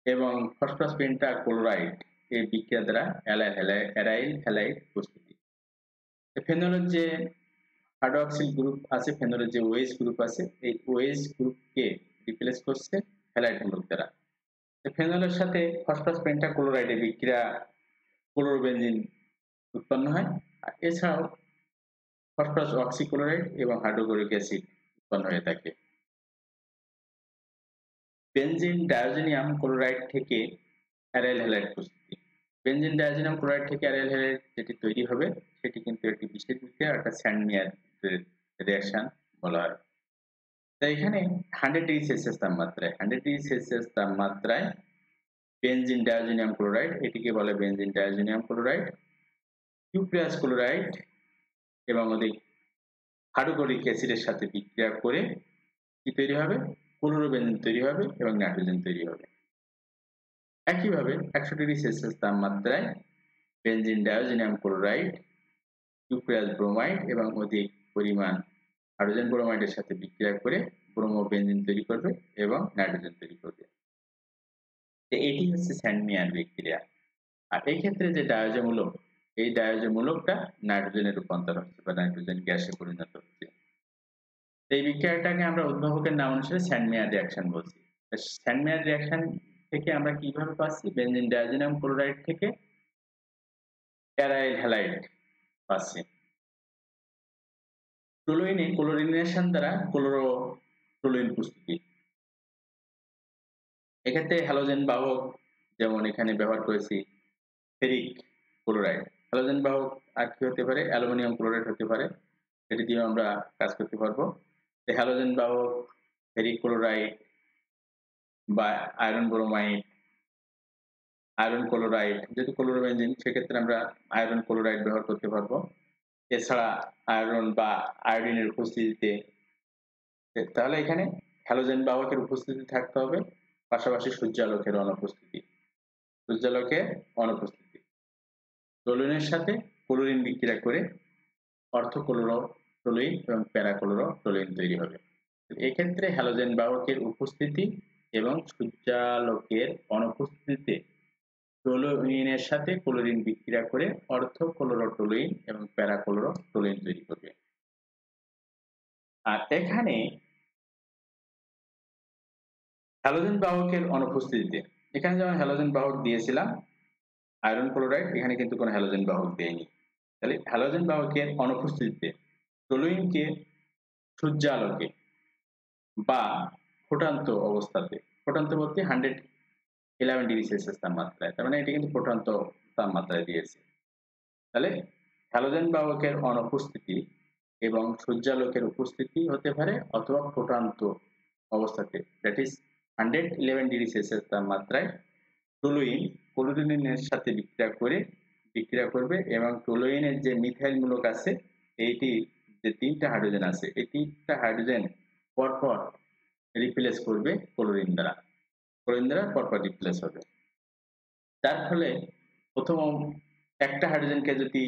Speaker 1: এবং ফসফরাস পেন্টা ক্লোরাইড এই বিক্রিয়া দ্বারা অ্যারাইল হ্যালাইড প্রস্তুতি। ফেনলের যে হাইড্রোক্সিল গ্রুপ আছে ফেনলের যে ওয়েস গ্রুপ আছে, এই ওয়েস গ্রুপকে রিপ্লেস করছে হ্যালাইড মূলক দ্বারা। ফেনলের সাথে ফসফরাস পেন্টাক্লোরাইডের বিক্রিয়া ক্লোরোবেঞ্জিন উৎপন্ন হয়। আর এছাড়াও ফসফরাস অক্সিক্লোরাইড এবং হাইড্রোক্লোরিক অ্যাসিড উৎপন্ন হয়ে থাকে। বেনজিন ডায়োজেনিয়াম ক্লোরাইড থেকে অ্যারাইল হ্যালাইড প্রস্তুতি। বেনজিন ডায়োজেনিয়াম ক্লোরাইড থেকে অ্যারাইল হ্যালাইড যেটি তৈরি হবে, সেটি কিন্তু একটি বিশেষ বিক্রিয়া একটা স্যান্ডমিয়ার রিয়াকশন বলা হয়। তাই এখানে হান্ড্রেড ডিগ্রি সেলসিয়াস তাপমাত্রায় হান্ড্রেড ডিগ্রি সেলসিয়াস তাপমাত্রায় বেনজিন ডায়োজেনিয়াম ক্লোরাইড এটিকে বলে benzene diazonium chloride cuprous chloride এবং অধিক হাইড্রোক্লোরিক অ্যাসিডের সাথে বিক্রিয়া করে কি তৈরি হবে? ক্লোরোবেনজিন তৈরি হবে এবং নাইট্রোজেন তৈরি হবে। একইভাবে একশো ডিগ্রি সেলসিয়াস তাপমাত্রায় benzene diazonium chloride cuprous bromide এবং অধিক পরিমাণ হাইড্রোজেন ব্রোমাইডের সাথে বিক্রিয়া করে ব্রোমো বেনজিন তৈরি করবে এবং নাইট্রোজেন তৈরি করবে। এটি হচ্ছে স্যান্ডমিয়ান বিক্রিয়া। আর এই ক্ষেত্রে যে ডায়োজমূলক এই ডায়োজমূলকটা নাইট্রোজেনের রূপান্তর হচ্ছে বা নাইট্রোজেন গ্যাসে পরিণত হচ্ছে। এই বিক্রিয়াটাকে আমরা উদ্ভাবকের নাম অনুসারে স্যান্ডমেয়ার রিয়াকশন বলছি। স্যান্ডমেয়ার রিয়াকশন থেকে আমরা কীভাবে পাচ্ছি? বেনজিন ডায়াজিনাম ক্লোরাইড থেকে অ্যারাইল হ্যালাইড পাচ্ছি। টলোইনে ক্লোরিনেশন দ্বারা ক্লোরো টলোইন প্রস্তুতি। এক্ষেত্রে হ্যালোজেন বাহক, যেমন এখানে ব্যবহার করেছি, ফেরিক ক্লোরাইড। হ্যালোজেন বাহক আর কি হতে পারে? অ্যালুমিনিয়াম ক্লোরাইড হতে পারে। সেটি দিয়ে আমরা কাজ করতে পারব। হ্যালোজেন বাহক ফেরিক ক্লোরাইড বা আয়রন ব্রোমাইড আয়রন ক্লোরাইড যেহেতু ক্লোরোবেঞ্জিন সেক্ষেত্রে আমরা আয়রন ক্লোরাইড ব্যবহার করতে পারব। এছাড়া আয়রন বা আয়োডিনের উপস্থিতিতে, তাহলে এখানে হ্যালোজেন বাহকের উপস্থিতি থাকতে হবে, পাশাপাশি সূর্যালোকের অনুপস্থিতি। সূর্যালোকের অনুপস্থিতি। টলুইনের সাথে ক্লোরিন বিক্রিয়া করে অর্থক্লোরো টলুইন এবং প্যারাক্লোরো টলুইন তৈরি হবে। এক্ষেত্রে হ্যালোজেন বাহকের উপস্থিতি এবং সূর্যালোকের অনুপস্থিতিতে টলুইনের সাথে ক্লোরিন বিক্রিয়া করে অর্থক্লোরোটোলুইন এবং প্যারাক্লোরোটোলুইন তৈরি করবে। আর এখানে হ্যালোজেন বাহকের অনুপস্থিতিতে, এখানে যেমন হ্যালোজেন বাহক দিয়েছিলাম আয়রন ক্লোরাইড, এখানে কিন্তু কোনো হ্যালোজেন বাহক দেয়নি। তাহলে হ্যালোজেন বাহকের অনুপস্থিতিতে টলুইনকে সূর্যালোকে বা ফোটান্ত অবস্থাতে, ফোটান্ত বলতে হান্ড্রেড ইলেভেন ডিগ্রি সেলসিয়াস তাপমাত্রায়, তার মানে এটি কিন্তু ফোটান্ত তাপমাত্রায় দিয়েছে। তাহলে হ্যালোজেন বাহকের অনুপস্থিতি এবং সূর্যালোকের উপস্থিতি হতে পারে অথবা ফোটান্ত অবস্থাতে that is hundred eleven degree Celsius তাপমাত্রায় টলুইন ক্লোরিনের সাথে বিক্রিয়া করে বিক্রিয়া করবে এবং টলুইনের যে মিথাইল মূলক আছে, এইটি যে তিনটা হাইড্রোজেন আছে, এই তিনটা হাইড্রোজেন পরপর রিপ্লেস করবে ক্লোরিন দ্বারা। ক্লোরিন দ্বারা পরপর রিপ্লেস হবে। তার ফলে প্রথম একটা হাইড্রোজেনকে যদি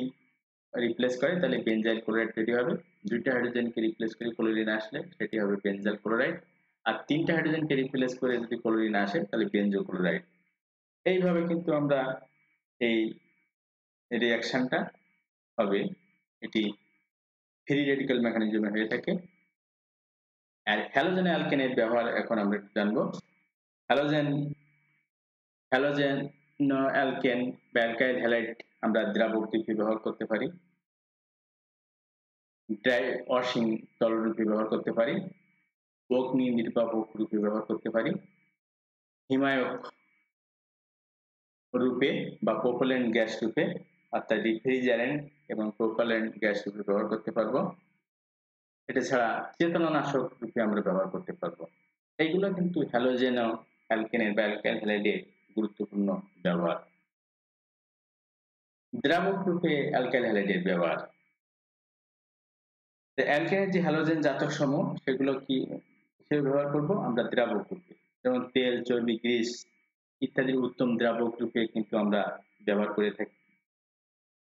Speaker 1: রিপ্লেস করে, তাহলে বেনজাইল ক্লোরাইড তৈরি হবে। দুইটা হাইড্রোজেনকে রিপ্লেস করে ক্লোরিন আসলে, সেটি হবে বেনজাইল ক্লোরাইড আর তিনটা হাইড্রোজেনকে রিপ্লেস করে যদি ক্লোরিন আসে, তাহলে বেঞ্জো ক্লোরাইড এইভাবে কিন্তু আমরা এই রিয়াকশনটা হবে। এটি ফ্রি রেডিক্যাল মেকানিজমে হয়ে থাকে। আর হ্যালোজেন অ্যালকেনের ব্যবহার এখন আমরা একটু জানব। হ্যালোজেন হ্যালোজেন অ্যালকেন বা অ্যালকাইল হ্যালাইড আমরা দ্রাবক রূপে ব্যবহার করতে পারি। ড্রাই ওয়াশিং তলরূপে ব্যবহার করতে পারি। অগ্নি নির্বাপক রূপে ব্যবহার করতে পারি। হিমায়ক রূপে বা প্রোপোলেন্ট গ্যাস রূপে অর্থাৎ রিফ্রিজারেন্ট এবং প্রোপোলেন্ট গ্যাস রূপে ব্যবহার করতে পারব। এটা ছাড়া চেতনানাশক রূপে আমরা ব্যবহার করতে পারব। এইগুলো কিন্তু হ্যালোজেন অ্যালকেনের বা অ্যালকাইল হ্যালাইডের গুরুত্বপূর্ণ ব্যবহার। দ্রাবক রূপে অ্যালকাইল হ্যালাইডের ব্যবহার অ্যালকেনের যে হ্যালোজেন জাতক সমূহ, সেগুলো কি হিসেবে ব্যবহার করব আমরা দ্রাবক রূপে। যেমন তেল, চর্বি গ্রিস ইত্যাদির উত্তম দ্রাবক রূপে কিন্তু আমরা ব্যবহার করে থাকি।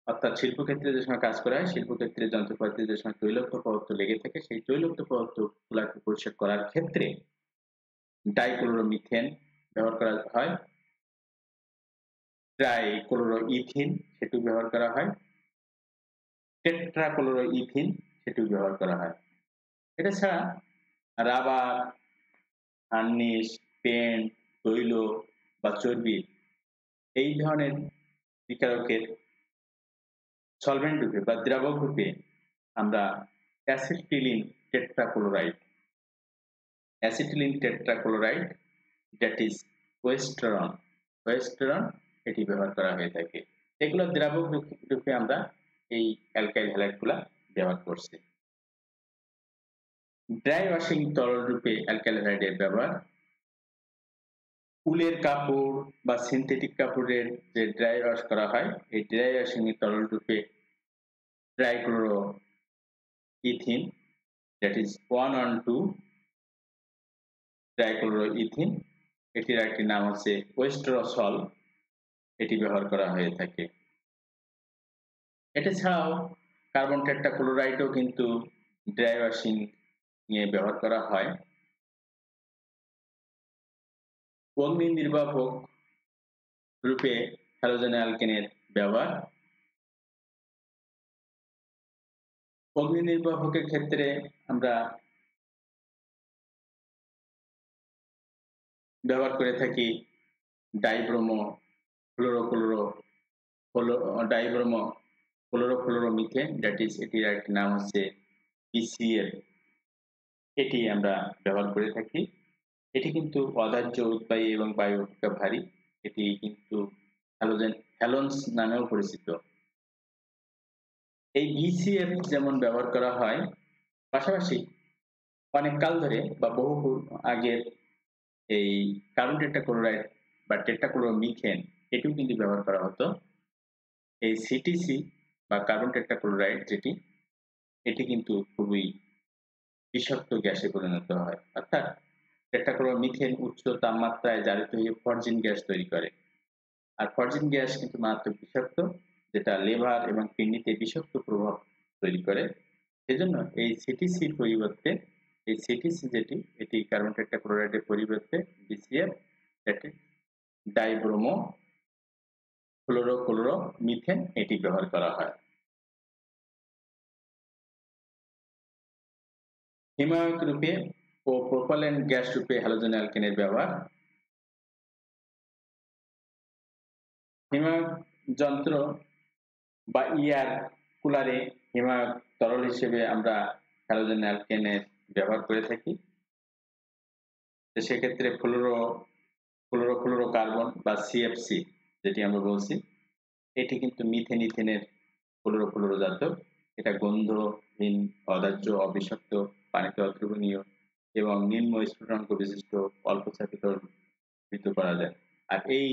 Speaker 1: অর্থাৎ শিল্পক্ষেত্রে যে সময় কাজ করা হয়, শিল্পক্ষেত্রে যন্ত্রপাতিতে যে সময় তৈলক্ত পদার্থ লেগে থাকে, সেই তৈলক্ত পদার্থগুলাকে পরিষ্কার করার ক্ষেত্রে ডাইক্লোরোমিথেন ব্যবহার করা হয়। ট্রাইক্লোরো ইথিন সেটু ব্যবহার করা হয়। টেট্রাক্লোরো ইথিন সেটু ব্যবহার করা হয়। এটা ছাড়া রাবার হার্নিশ পেন্ট, তৈল বা চর্বি, এই ধরনের বিকারকের সলভেন্ট রূপে বা দ্রাবক রূপে আমরা acetylene tetrachloride acetylene tetrachloride that is westron westron এটি ব্যবহার করা হয়ে থাকে। এগুলো দ্রাবক রূপে আমরা এই অ্যালকাইল হ্যালাইডগুলা ব্যবহার করছি। ড্রাই ওয়াশিং তরল রূপে অ্যালকাইল হ্যালাইডের ব্যবহার উলের কাপড় বা সিনথেটিক কাপড়ের যে ড্রাই ওয়াশ করা হয়, এই ড্রাই ওয়াশিং এর তরল রূপে trichloro ethene that is one one two trichloro ethene এটির একটি নাম হচ্ছে ওয়েস্ট্রসল এটি ব্যবহার করা হয়ে থাকে। এটা ছাড়াও কার্বন টেট্রাক্লোরাইডও কিন্তু ড্রাই ওয়াশিং নিয়ে ব্যবহার করা হয়। অগ্নি নির্বাপক রূপে হ্যালোজেন অ্যালকেনের ব্যবহার। অগ্নি নির্বাপকের ক্ষেত্রে আমরা ব্যবহার করে থাকি dibromo fluorochloro dibromo chlorofluoromethane that is এটির একটি নাম হচ্ছে বিসিএল এটি আমরা ব্যবহার করে থাকি। এটি কিন্তু অদাহ্য উৎপায়ী এবং বায়ু ভারী। এটি কিন্তু হ্যালোজেন হ্যালোন্স নামেও পরিচিত। এই বিসিএফ যেমন ব্যবহার করা হয়, পাশাপাশি অনেক কাল ধরে বা বহু আগের এই কার্বন টেট্রাক্লোরাইড বা টেট্রাক্লোরোমিথেন এটিও কিন্তু ব্যবহার করা হতো। এই সিটিসি বা কার্বন টেট্রাক্লোরাইড যেটি, এটি কিন্তু খুবই বিষাক্ত গ্যাসে পরিণত হয়। অর্থাৎ টেট্রাক্লোরোমিথেন উচ্চ তাপমাত্রায় জারিত হয়ে ফরজিন গ্যাস তৈরি করে। আর ফরজিন গ্যাস কিন্তু মারাত্মক বিষাক্ত, যেটা লেভার এবং কিডনিতে বিষাক্ত প্রভাব তৈরি করে। সেজন্য এই সিটিসির পরিবর্তে, এই সিটিসি যেটি, এটি কার্বন টেট্রাক্লোরাইডের পরিবর্তে, বিসিএফ এটি ডাইব্রোমো ক্লোরোক্লোরো মিথেন এটি ব্যবহার করা হয়। হিমায়ক রূপে ও প্রোপালেন্ট গ্যাস রূপে হ্যালোজেন অ্যালকেনের ব্যবহার। হিমায়ক যন্ত্র বা ইয়ার কুলারে হিমায়ক তরল হিসেবে আমরা হ্যালোজেন অ্যালকেনের ব্যবহার করে থাকি। সেক্ষেত্রে ফ্লোরো ফ্লোরো ফ্লোরো কার্বন বা সিএফসি যেটি আমরা বলছি, এটি কিন্তু মিথেন, ইথেনের ফ্লোরো ফ্লোরো জাত এটা গন্ধহীন, অদাহ্য অবিষাক্ত পানিতে অদ্রবণীয় এবং নিম্ন স্ফুটনাঙ্ক বিশিষ্ট অল্প চাপে তরলীভূত করা যায়। আর এই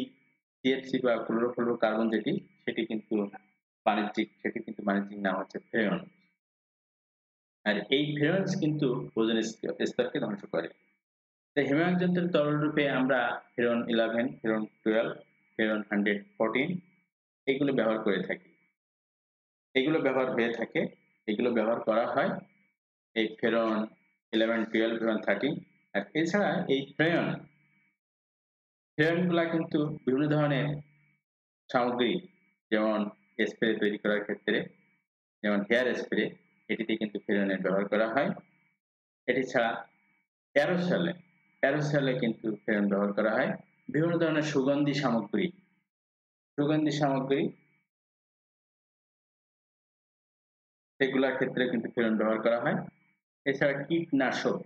Speaker 1: সিএফসি বা ফ্লোরো ফ্লোরো কার্বন যেটি, সেটি কিন্তু বাণিজ্যিক, সেটি কিন্তু বাণিজ্যিক নাম হচ্ছে ফ্রেয়ন আর এই ফ্রেয়ন্স কিন্তু ওজন স্তরকে ধ্বংস করে। হিমায়ক যন্ত্রের তরল রূপে আমরা freon eleven freon twelve freon hundred fourteen এগুলো ব্যবহার করে থাকি। এগুলো ব্যবহার হয়ে থাকে, এগুলো ব্যবহার করা হয়, এই ফেরন ইলেভেন টুয়েলভ এবং থার্টিন আর এছাড়া এই ফ্রেয়ন ফ্রেয়নগুলা কিন্তু বিভিন্ন ধরনের সামগ্রী, যেমন স্প্রে তৈরি করার ক্ষেত্রে, যেমন হেয়ার স্প্রে এটিতে কিন্তু ফেরনের ব্যবহার করা হয়। এটি ছাড়া অ্যারোসলে অ্যারোসলে কিন্তু ফেরন ব্যবহার করা হয়। বিভিন্ন ধরনের সুগন্ধি সামগ্রী সুগন্ধি সামগ্রী, সেগুলোর ক্ষেত্রে কিন্তু ফেরন ব্যবহার করা হয়। এছাড়া কীটনাশক,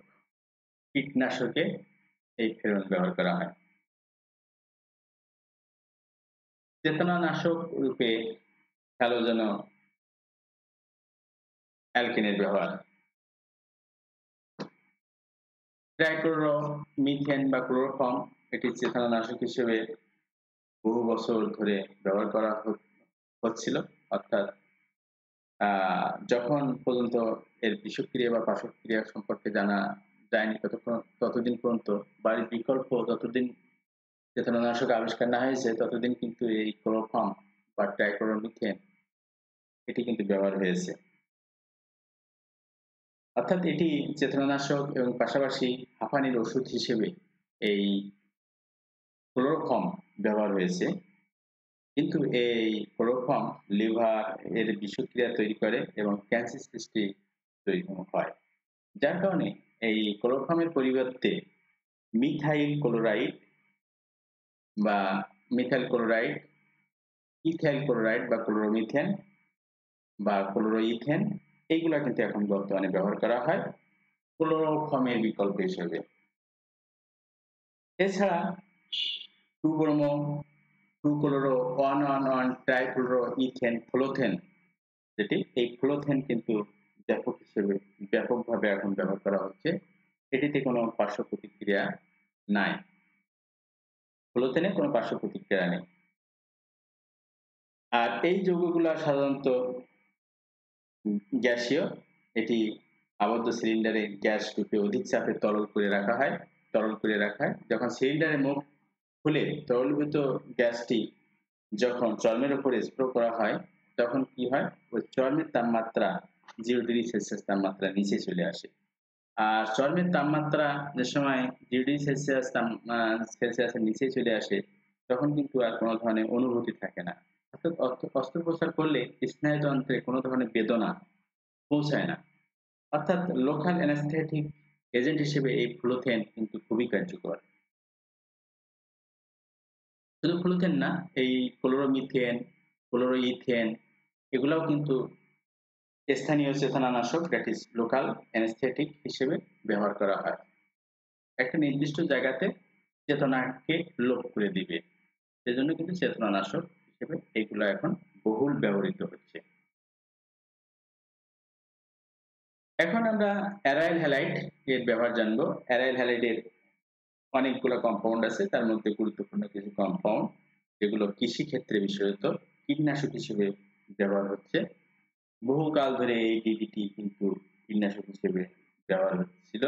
Speaker 1: কীটনাশকে এই ফেরন ব্যবহার করা হয়। চেতনানাশক রূপে হ্যালোজেন অ্যালকেনের ব্যবহার। ট্রাইক্লোরো মিথেন বা ক্লোরোফর্ম এটি চেতনানাশক হিসেবে বহু বছর ধরে ব্যবহার করা হচ্ছিল, অর্থাৎ যখন পর্যন্ত এর বিষক্রিয়া বা পার্শ্বক্রিয়া সম্পর্কে জানা যায়নি, ততক্ষণ, ততদিন পর্যন্ত বাড়ির বিকল্প, যতদিন চেতনানাশক আবিষ্কার না হয়েছে, ততদিন কিন্তু এই ক্লোরোফর্ম বা ট্রাইক্লোরোমিথেন এটি কিন্তু ব্যবহার হয়েছে। অর্থাৎ এটি চেতনানাশক এবং পাশাপাশি হাঁপানির ওষুধ হিসেবে এই ক্লোরোফর্ম ব্যবহার হয়েছে। কিন্তু এই ক্লোরোফর্ম লিভার এর বিষক্রিয়া তৈরি করে এবং ক্যান্সার সৃষ্টি তৈরি হয়। যার কারণে এই ক্লোরোফর্মের পরিবর্তে মিথাইল ক্লোরাইড বা মিথাইল ক্লোরাইড, ইথাইল ক্লোরাইড বা ক্লোরোমিথেন বা ক্লোরোইথেন এইগুলো কিন্তু এখন বর্তমানে ব্যবহার করা হয় ক্লোরোফর্মের বিকল্প হিসেবে। এছাড়া টুব্রোমো টুক্লোরো-1,1,1-ট্রাইক্লোরোইথেন ফ্লোথেন যেটি এই ফ্লোথেন কিন্তু ব্যাপক হিসেবে ব্যাপকভাবে এখন ব্যবহার করা হচ্ছে। এটিতে কোনো পার্শ্ব প্রতিক্রিয়া নাই। ফ্লোথেনে কোনো পার্শ্ব প্রতিক্রিয়া নেই। আর এই যৌগগুলো সাধারণত গ্যাসীয় এটি আবদ্ধ সিলিন্ডারে গ্যাস রূপে অধিক চাপে তরল করে রাখা হয় তরল করে রাখা হয়। যখন সিলিন্ডারের মুখ খুলে তরলভূত গ্যাসটি যখন চর্মের উপরে স্প্রে করা হয়, তখন কি হয়? ওই চর্মের তাপমাত্রা জিরো ডিগ্রি সেলসিয়াস তাপমাত্রা নিচে চলে আসে। আর চর্মের তাপমাত্রা যে সময় জিরো ডিগ্রি সেলসিয়াস সেলসিয়াসের নিচে চলে আসে, তখন কিন্তু আর কোনো ধরনের অনুভূতি থাকে না। অর্থাৎ অস্ত্রোপচার করলে স্নায়ুতন্ত্রে কোনো ধরনের বেদনা পৌঁছায় না। অর্থাৎ লোকাল অ্যানাস্থেটিক এজেন্ট হিসেবে এই ফ্লোথেন কিন্তু খুবই কার্যকর। শুধু ফ্লুথেন না? এই ক্লোরোমিথেন, ক্লোরোইথেন, এগুলাও কিন্তু স্থানীয় চেতনানাশক দ্যাট ইজ লোকাল অ্যানেস্থেটিক হিসেবে ব্যবহার করা হয়। একটা নির্দিষ্ট জায়গাতে চেতনাকে লোপ করে দিবে। সেজন্য কিন্তু চেতনানাশক হিসেবে এগুলো এখন বহুল ব্যবহৃত হচ্ছে। এখন আমরা অ্যারাইল হ্যালাইট এর ব্যবহার জানব। অ্যারাইল হ্যালাইডের অনেকগুলো কম্পাউন্ড আছে, তার মধ্যে গুরুত্বপূর্ণ কিছু কম্পাউন্ড যেগুলো কৃষি ক্ষেত্রে বিশেষত কীটনাশক হিসেবে ব্যবহার হচ্ছে। বহুকাল ধরে এই ডিডিটি কিন্তু কীটনাশক হিসেবে ব্যবহার হচ্ছিল।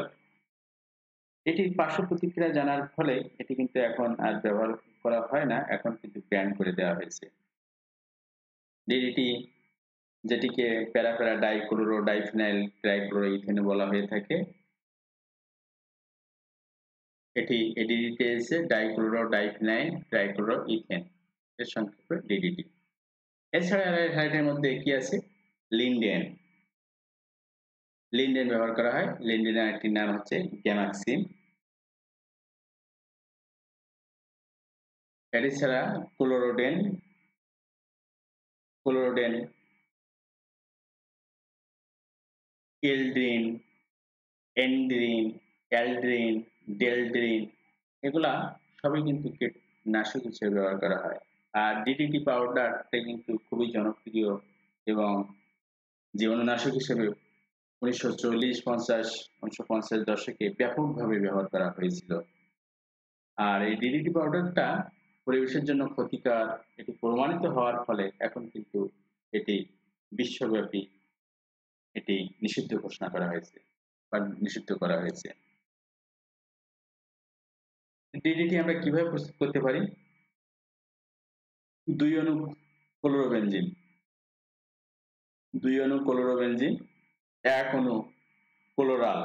Speaker 1: এটির পার্শ্ব প্রতিক্রিয়া জানার ফলে এটি কিন্তু এখন আর ব্যবহার করা হয় না, এখন কিন্তু ব্যান করে দেওয়া হয়েছে। ডিডিটি যেটিকে para para dichloro diphenyl trichloro ethane বলা হয়ে থাকে এটি এডিডিতে এসে ডাইক্লোরো ডাইফিনাইল ট্রাইক্লোরো ইথেন এর সংক্ষেপে ডিডিটি এছাড়া হাইডের মধ্যে কি আছে? লিন্ডেন লিন্ডেন ব্যবহার করা হয়। লিন্ডেনের একটি নাম হচ্ছে গ্যামাক্সিন এটি ছাড়া ক্লোরোডেন ক্লোরোডেন এলড্রিন এন্ড্রিন অ্যালড্রিন ডেলড্রিন এগুলা সবই কিন্তু কীটনাশক হিসেবে ব্যবহার করা হয়। আর ডিডিটি পাউডারটা কিন্তু খুবই জনপ্রিয় এবং জীবাণুনাশক হিসেবে উনিশশো চল্লিশ, পঞ্চাশ, উনিশশো পঞ্চাশ দশকে ব্যাপকভাবে ব্যবহার করা হয়েছিল। আর এই ডিডিটি পাউডারটা পরিবেশের জন্য ক্ষতিকর, এটি প্রমাণিত হওয়ার ফলে এখন কিন্তু এটি বিশ্বব্যাপী এটি নিষিদ্ধ ঘোষণা করা হয়েছে বা নিষিদ্ধ করা হয়েছে। ডিডিটি আমরা কীভাবে প্রস্তুত করতে পারি? দুই অণু ক্লোরোবেনজিন দুই অণু ক্লোরোবেনজিন এক অনু ক্লোরাল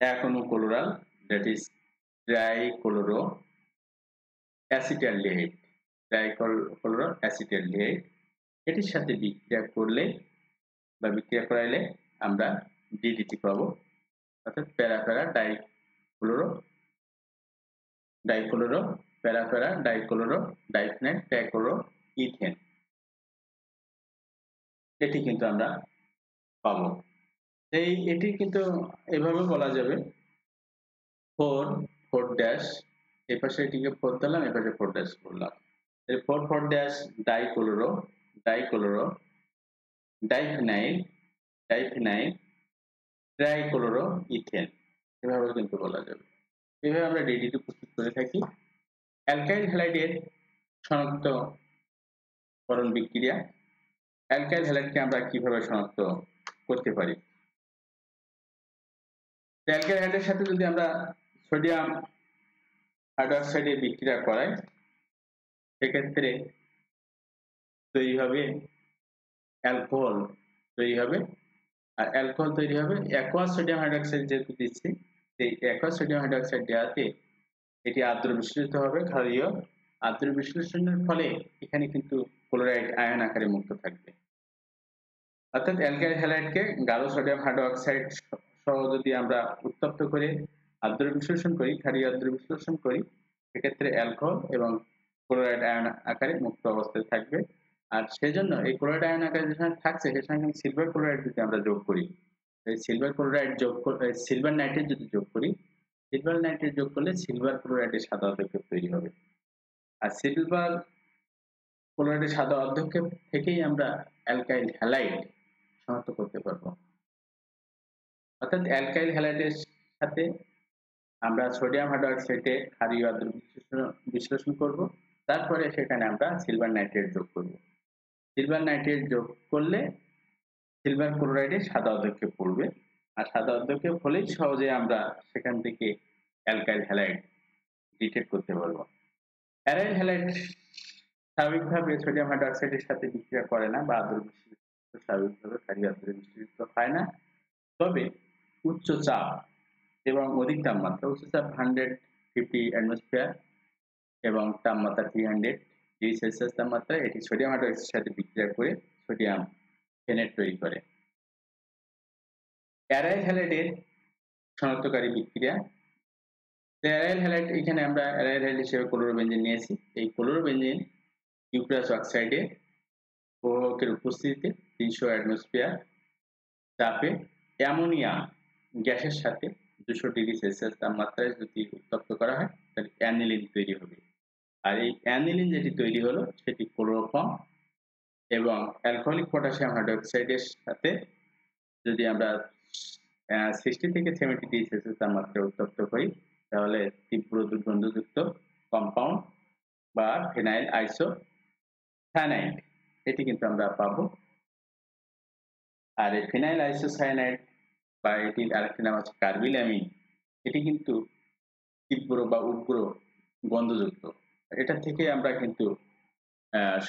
Speaker 1: এক অনু chloral that is trichloro acetaldehyde trichloro acetaldehyde এটির সাথে বিক্রিয়া করলে বা বিক্রিয়া করাইলে আমরা ডিডিটি পাবো। অর্থাৎ para para para dichloro dichloro para para dichloro diphenyl trichloro ethane এটি কিন্তু আমরা পাবো। এই, এটি কিন্তু এভাবে বলা যাবে। ফোর ফোর ড্যাশ এ পাশে এটিকে ফোর দিলাম, এ পাশে ফোর ড্যাশ করলাম। Four four dash dichloro dichloro diphenyl diphenyl trichloro ethane এভাবে কিন্তু বলা যাবে। এভাবে আমরা ডিডিটি প্রস্তুত করে থাকি। অ্যালকাইল হ্যালাইডের শনাক্তকরণ বিক্রিয়া। অ্যালকাইল হ্যালাইডকে আমরা কীভাবে শনাক্ত করতে পারি? অ্যালকাইল হ্যালাইডের সাথে যদি আমরা সোডিয়াম হাইড্রোক্সাইডের বিক্রিয়া করাই, সেক্ষেত্রে তৈরি হবে অ্যালকোহল তৈরি হবে। আর অ্যালকোহল তৈরি হবে, অ্যাকোয়া সোডিয়াম হাইড্রোক্সাইড যেহেতু দিচ্ছি সেই অ্যাকোয়া সোডিয়াম হাইড্রোক্সাইড দেওয়াতে এটি আদ্র বিশ্লেষিত হবে, ক্ষারীয় আদ্র বিশ্লেষণের ফলে এখানে কিন্তু ক্লোরাইড আয়ন আকারে মুক্ত থাকবে। অর্থাৎ অ্যালকাইল হ্যালাইডকে গাঢ় সোডিয়াম হাইড্রোক্সাইড সহ যদি আমরা উত্তপ্ত করে আদ্র বিশ্লেষণ করি, ক্ষারীয় আদ্র বিশ্লেষণ করি, সেক্ষেত্রে অ্যালকোহল এবং ক্লোরাইড আয়ন আকারে মুক্ত অবস্থায় থাকবে। আর সেজন্য এই ক্লোরাইড আয়ন আকারে যেখানে থাকছে, সেখানে সিলভার ক্লোরাইড যদি আমরা যোগ করি সিলভার ক্লোরাইড যোগ সিলভার নাইট্রেট যদি যোগ করি সিলভার নাইট্রেট যোগ করলে সিলভার ক্লোরাইডের সাদা অধ্যক্ষেপ তৈরি হবে। আর সিলভার ক্লোরাইডের সাদা অধ্যক্ষেপ থেকেই আমরা অ্যালকাইল হ্যালাইড শনাক্ত করতে পারব। অর্থাৎ অ্যালকাইল হ্যালাইডের সাথে আমরা সোডিয়াম হাইড্রোক্সাইডে ক্ষারীয় আদ্র বিশ্লেষণ করব। তারপরে সেখানে আমরা সিলভার নাইট্রেট যোগ করব। সিলভার নাইট্রেট যোগ করলে সিলভার ক্লোরাইডে সাদা অধ্যক্ষেপ পড়বে। আর সাদা অধ্যক্ষেপ হলেই সহজে আমরা সেখান থেকে অ্যালকাইল হ্যালাইড ডিটেক্ট করতে পারব। অ্যারাইল হ্যালাইড স্বাভাবিকভাবে সোডিয়াম হাইড্রোক্সাইডের সাথে বিক্রিয়া করে না বা আদ্র স্বাভাবিকভাবে ক্ষারীয় আদ্র মিশ্রিত হয় না। তবে উচ্চ চাপ এবং অধিক তাপমাত্রা, উচ্চ চাপ হান্ড্রেড ফিফটি অ্যাটমসফিয়ার এবং তাপমাত্রা থ্রি হান্ড্রেড ডিগ্রি সেলসিয়াস তাপমাত্রা এটি সোডিয়াম হাইড্রোক্সাইডের সাথে বিক্রিয়া করে সোডিয়াম ফেনেট তৈরি করে। অ্যারাইল হ্যালাইডের শনাক্তকারী বিক্রিয়া। অ্যারাইল হ্যালাইড এখানে আমরা অ্যারাইল হ্যালাইড হিসেবে ক্লোরোবেনজিন নিয়েছি। এই ক্লোরোবেনজিন ইউক্রাস অক্সাইডে প্রভাবকের উপস্থিতিতে তিনশো অ্যাটমসফিয়ার তাপে অ্যামোনিয়া গ্যাসের সাথে দুশো ডিগ্রি সেলসিয়াস তাপমাত্রায় যদি উত্তপ্ত করা হয়, তাহলে অ্যানিলিন তৈরি হবে। আর এই অ্যানিলিন যেটি তৈরি হলো, সেটি ক্লোরোফর্ম এবং অ্যালকোহলিক পটাশিয়াম হাইড্রোক্সাইডের সাথে যদি আমরা সিক্সটি থেকে সেভেন্টি ডিগ্রি সেলসিয়াস তাপমাত্রায় উত্তপ্ত করি, তাহলে তীব্র দুর্গন্ধযুক্ত কম্পাউন্ড বা ফিনাইল আইসো সায়ানাইড এটি কিন্তু আমরা পাবো। আর এই ফিনাইল আইসোসায়ানাইড বা এটির আরেকটি নাম আছে কার্বিলামিন এটি কিন্তু তীব্র বা উগ্র গন্ধযুক্ত। এটা থেকে আমরা কিন্তু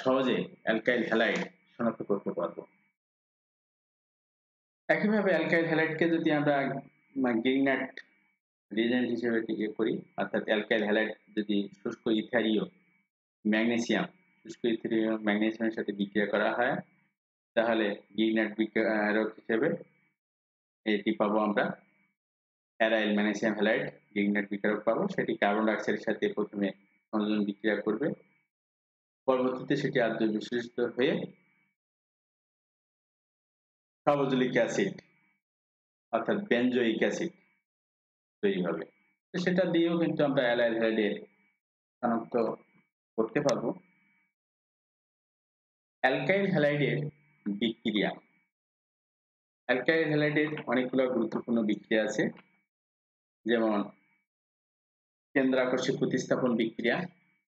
Speaker 1: সহজে অ্যালকাইল হ্যালাইড শনাক্ত করতে পারব। একইভাবে অ্যালকাইল হ্যালাইডকে যদি আমরা গ্রিনাট রিজেন্ট হিসেবে ইয়ে করি, অর্থাৎ অ্যালকাইল হ্যালাইড যদি শুষ্ক ইথারিও ম্যাগনেসিয়াম, শুষ্ক ইথারিও ম্যাগনেসিয়ামের সাথে বিক্রিয়া করা হয়, তাহলে গ্রিনাট বিক্রিয়ারক হিসেবে এটি পাবো আমরা। অ্যারাইল ম্যাগনেসিয়াম হ্যালাইড গ্রিনাট বিক্রিয়ক পাবো। সেটি কার্বন ডাইঅক্সাইডের সাথে প্রথমে সংযোজন বিক্রিয়া করবে। পরবর্তীতে সেটি আদ্র বিশ্লেষিত হয়ে কার্বোজলিক অ্যাসিড, অর্থাৎ বেনজোইক অ্যাসিড তৈরি হবে। তো সেটা দিয়েও কিন্তু আমরা অ্যালাইল হ্যালাইডে শনাক্ত করতে পারব। অ্যালকাইল হ্যালাইডের বিক্রিয়া। অ্যালকাইল হ্যালাইডের অনেকগুলো গুরুত্বপূর্ণ বিক্রিয়া আছে। যেমন কেন্দ্রাকর্ষী প্রতিস্থাপন বিক্রিয়া,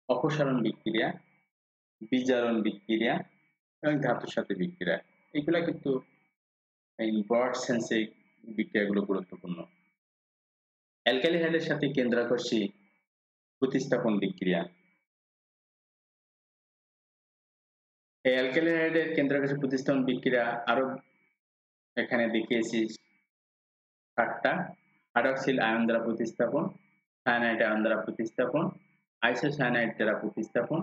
Speaker 1: অপসারণ বিক্রিয়া বিজারণ বিক্রিয়া এবং ধাতুর সাথে বিক্রিয়া। এগুলা কিন্তু এই ব্রড সেন্সে বিক্রিয়াগুলো গুরুত্বপূর্ণ। অ্যালকালি হ্যালের সাথে কেন্দ্রাকর্ষী প্রতিস্থাপন বিক্রিয়া। এই অ্যালকালি হ্যালাইডের কেন্দ্রাকর্ষী প্রতিস্থাপন বিক্রিয়া আরও এখানে দেখিয়েছি সাতটা। হাইড্রক্সিল আয়ন দ্বারা প্রতিস্থাপন সায়ানাইড আয়ন দ্বারা প্রতিস্থাপন আইসোসায়ানাইড দ্বারা প্রতিস্থাপন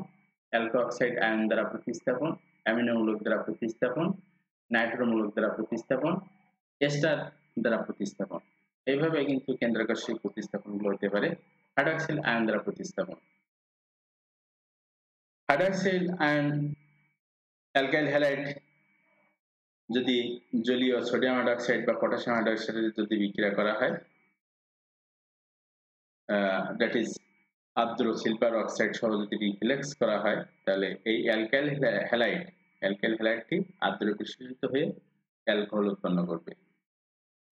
Speaker 1: অ্যালকোঅক্সাইড আয়ন দ্বারা প্রতিস্থাপন অ্যামিনো মূলক দ্বারা প্রতিস্থাপন নাইট্রোমূলক দ্বারা প্রতিস্থাপন এস্টার দ্বারা প্রতিস্থাপন। এইভাবে কিন্তু কেন্দ্রাকর্ষী প্রতিস্থাপনগুলো হতে পারে। হাইড্রক্সিল আয়ন দ্বারা প্রতিস্থাপন। হাইড্রক্সিল আয়ন অ্যালকাইল হ্যালাইড যদি জলীয় সোডিয়াম হাইড্রক্সাইড বা পটাশিয়াম হাইড্রক্সাইডের যদি বিক্রিয়া করা হয় দ্যাট ইজ আর্দ্র সিলভার অক্সাইড সহ যদি রিফ্লেক্স করা হয়, তাহলে এই অ্যালকাইল হ্যালাইড অ্যালকাইল হ্যালাইডটি আর্দ্র বিশ্বজিত হয়ে অ্যালকোহল উৎপন্ন করবে।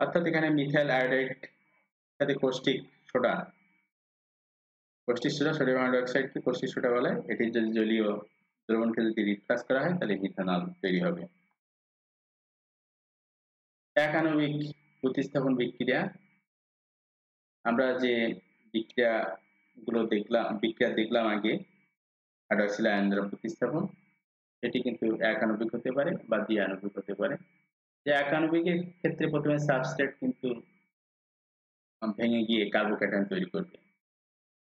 Speaker 1: অর্থাৎ এখানে মিথাইল আয়োডাইড সাথে caustic soda caustic soda sodium হাইড্রোক্সাইডকে caustic soda বলে। এটি যদি জলীয় দ্রবণকে যদি রিফ্লাক্স করা হয়, তাহলে মিথানল তৈরি হবে। একানবিক প্রতিস্থাপন বিক্রিয়া, আমরা যে বিক্রিয়া গুলো দেখলাম, বিক্রিয়া দেখলাম আগে। হাইড্রক্সিল আয়ন দ্বারা প্রতিস্থাপন সেটি কিন্তু একানবিক হতে পারে বা দ্বিআণবিক হতে পারে। যে একানবিকের ক্ষেত্রে প্রথমে সাবস্ট্রেট কিন্তু ভেঙে গিয়ে কার্বোক্যাটায়ন তৈরি করবে।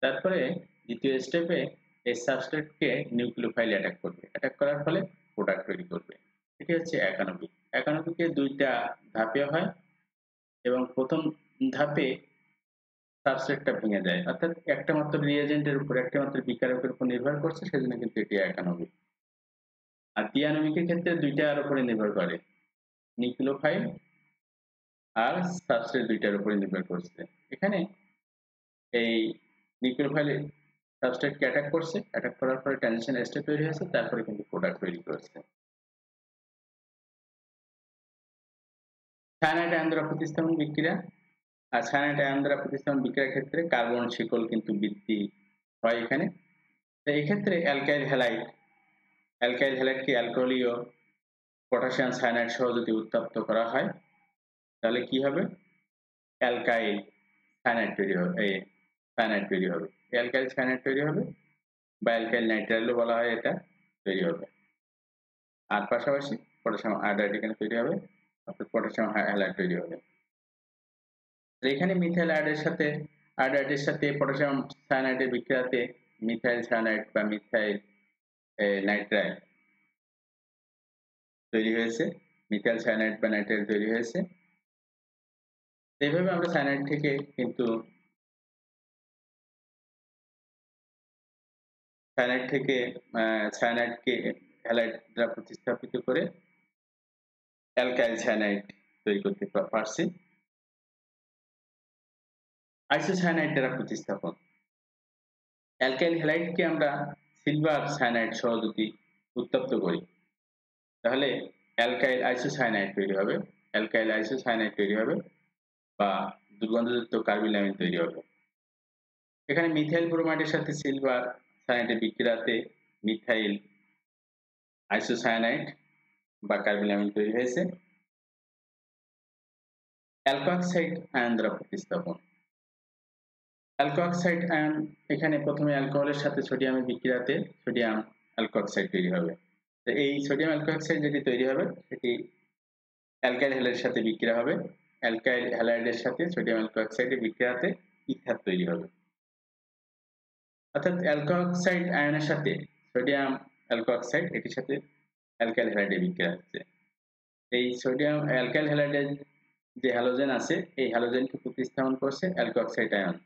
Speaker 1: তারপরে দ্বিতীয় স্টেপে এই সাবস্ট্রেটকে নিউক্লিওফাইল অ্যাটাক করবে। অ্যাটাক করার ফলে প্রোডাক্ট তৈরি করবে। এটি হচ্ছে একানবিক। একানবিকে দুইটা ধাপে হয় এবং প্রথম ধাপে সাবস্ট্রেটটা ভেঙে যায় অর্থাৎ একটা মাত্র রিয়েজেন্টের উপর, একটা মাত্র বিকারকের উপর নির্ভর করছে, সেজন্য কিন্তু এটি একানবিক আর তিয়ানবিকের ক্ষেত্রে দুইটার উপরে নির্ভর করে। নিউক্লিওফাইল আর সাবস্ট্রেট দুইটার উপরে নির্ভর করছে। এখানে এই নিউক্লিওফাইল সাবস্ট্রেটকে অ্যাটাক করছে। অ্যাটাক করার পরে ট্রানজিশন স্টেপ তৈরি হয়েছে, তারপরে কিন্তু প্রোডাক্ট তৈরি করেছে। সায়ানাইড আয়ন দ্বারা প্রতিস্থাপন বিক্রিয়া আর সায়ানাইড আয়ন দ্বারা প্রতিস্থাপন বিক্রিয়ার ক্ষেত্রে কার্বন শিকল কিন্তু বৃদ্ধি হয় এখানে। এক্ষেত্রে অ্যালকাইল হ্যালাইড অ্যালকাইল হ্যালাইডকে অ্যালকোহলীয় পটাশিয়াম সায়ানাইড সহ যদি উত্তপ্ত করা হয়, তাহলে কি হবে? অ্যালকাইল সায়ানাইড তৈরি হবে, এই সায়ানাইড তৈরি হবে। অ্যালকাইল সায়ানাইড তৈরি হবে বা অ্যালকাইল নাইট্রাইলও বলা হয় এটা, তৈরি হবে। আর পাশাপাশি পটাশিয়াম আয়োডাইড এখানে তৈরি হবে, অর্থাৎ পটাশিয়াম হ্যালাইড তৈরি হবে। এখানে মিথাইল আয়োডের সাথে আয়োডাইডের সাথে পটাশিয়াম সায়ানাইডের বিক্রিয়াতে মিথাইল সায়ানাইড বা মিথাইল নাইট্রাইল তৈরি হয়েছে। মিথাইল সায়ানাইড বা নাইট্রাইল তৈরি হয়েছে। এইভাবে আমরা সায়ানাইড থেকে কিন্তু সায়ানাইড থেকে সায়ানাইডকে হ্যালাইড দ্বারা প্রতিস্থাপিত করে অ্যালকাইল সায়ানাইড তৈরি করতে পারছি। আইসোসায়ানাইড দ্বারা প্রতিস্থাপন অ্যালকাইল হ্যালাইডকে আমরা সিলভার সায়ানাইড সহ যদি উত্তপ্ত করি, তাহলে অ্যালকাইল আইসোসায়ানাইড তৈরি হবে। অ্যালকাইল আইসোসায়ানাইড তৈরি হবে বা দুর্গন্ধযুক্ত কার্বিলামিন তৈরি হবে। এখানে মিথাইল ব্রোমাইডের সাথে সিলভার সায়ানাইডের বিক্রিয়াতে মিথাইল আইসোসায়ানাইড বা কার্বিলামিন তৈরি হয়েছে। অ্যালকোঅক্সাইড আয়ন দ্বারা প্রতিস্থাপন। অ্যালকোঅক্সাইড আয়ন, এখানে প্রথমে অ্যালকোহলের সাথে সোডিয়ামের বিক্রিয়াতে সোডিয়াম অ্যালকোঅক্সাইড তৈরি হবে। তো এই সোডিয়াম অ্যালকোঅক্সাইড যেটি তৈরি হবে, সেটি অ্যালকাইল হ্যালাইডের সাথে বিক্রিয়া হবে। অ্যালকাইল হ্যালাইডের সাথে সোডিয়াম অ্যালকোঅক্সাইডের বিক্রিয়াতে ইথার তৈরি হবে। অর্থাৎ অ্যালকোঅক্সাইড আয়নের সাথে সোডিয়াম অ্যালকোঅক্সাইড এটির সাথে অ্যালকাইল হ্যালাইডে বিক্রিয়া হচ্ছে। এই সোডিয়াম অ্যালকাইল হ্যালাইডের যে হ্যালোজেন আছে, এই হ্যালোজেনকে প্রতিস্থাপন করছে অ্যালকোঅক্সাইড আয়ন।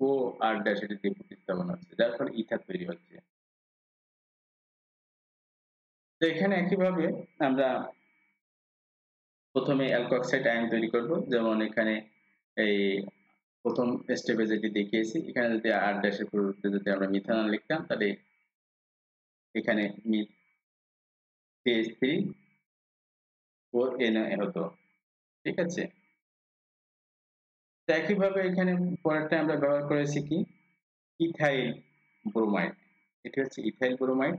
Speaker 1: ও আর ড্যাশ এটি দিয়ে প্রতিস্থাপন হচ্ছে যার ফলে ইথার তৈরি হচ্ছে। তো এখানে একইভাবে আমরা প্রথমে অ্যালকোঅক্সাইড আয়ন তৈরি করব। যেমন এখানে এই প্রথম স্টেপে যেটি দেখিয়েছি, এখানে যদি আর ড্যাশের পরিবর্তে যদি আমরা মিথানল লিখতাম, তাহলে এখানে সিএইচ থ্রি ও এন হতো। ঠিক আছে? একইভাবে এখানে পরেরটা আমরা ব্যবহার করেছি কি? Ethyl bromide. এটি হচ্ছে ইথাইল ব্রোমাইড।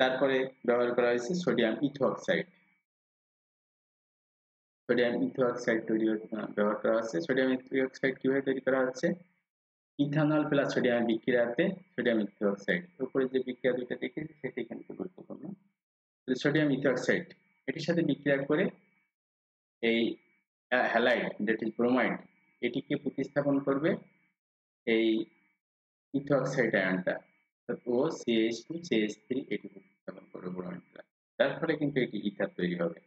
Speaker 1: তারপরে ব্যবহার করা হয়েছে সোডিয়াম ইথোঅক্সাইড সোডিয়াম ইথোঅক্সাইড তৈরি ব্যবহার করা হচ্ছে। সোডিয়াম ইথোঅক্সাইড কীভাবে তৈরি করা হচ্ছে? ইথানল প্লাস সোডিয়াম বিক্রিয়াতে সোডিয়াম ইথোঅক্সাইড উপরে যে বিক্রিয়া দুইটা দেখেছি, সেটি এখানে গুরুত্বপূর্ণ। সোডিয়াম ইথোঅক্সাইড এটির সাথে বিক্রিয়া করে এই হ্যালাইড, দ্যাট ইজ ব্রোমাইড এটিকে প্রতিস্থাপন করবে এই ethoxide আয়নটা। O CH two CH three এটি প্রতিস্থাপন করবে ব্রোমাইডটা তার ফলে কিন্তু এটি ইথার তৈরি হবে।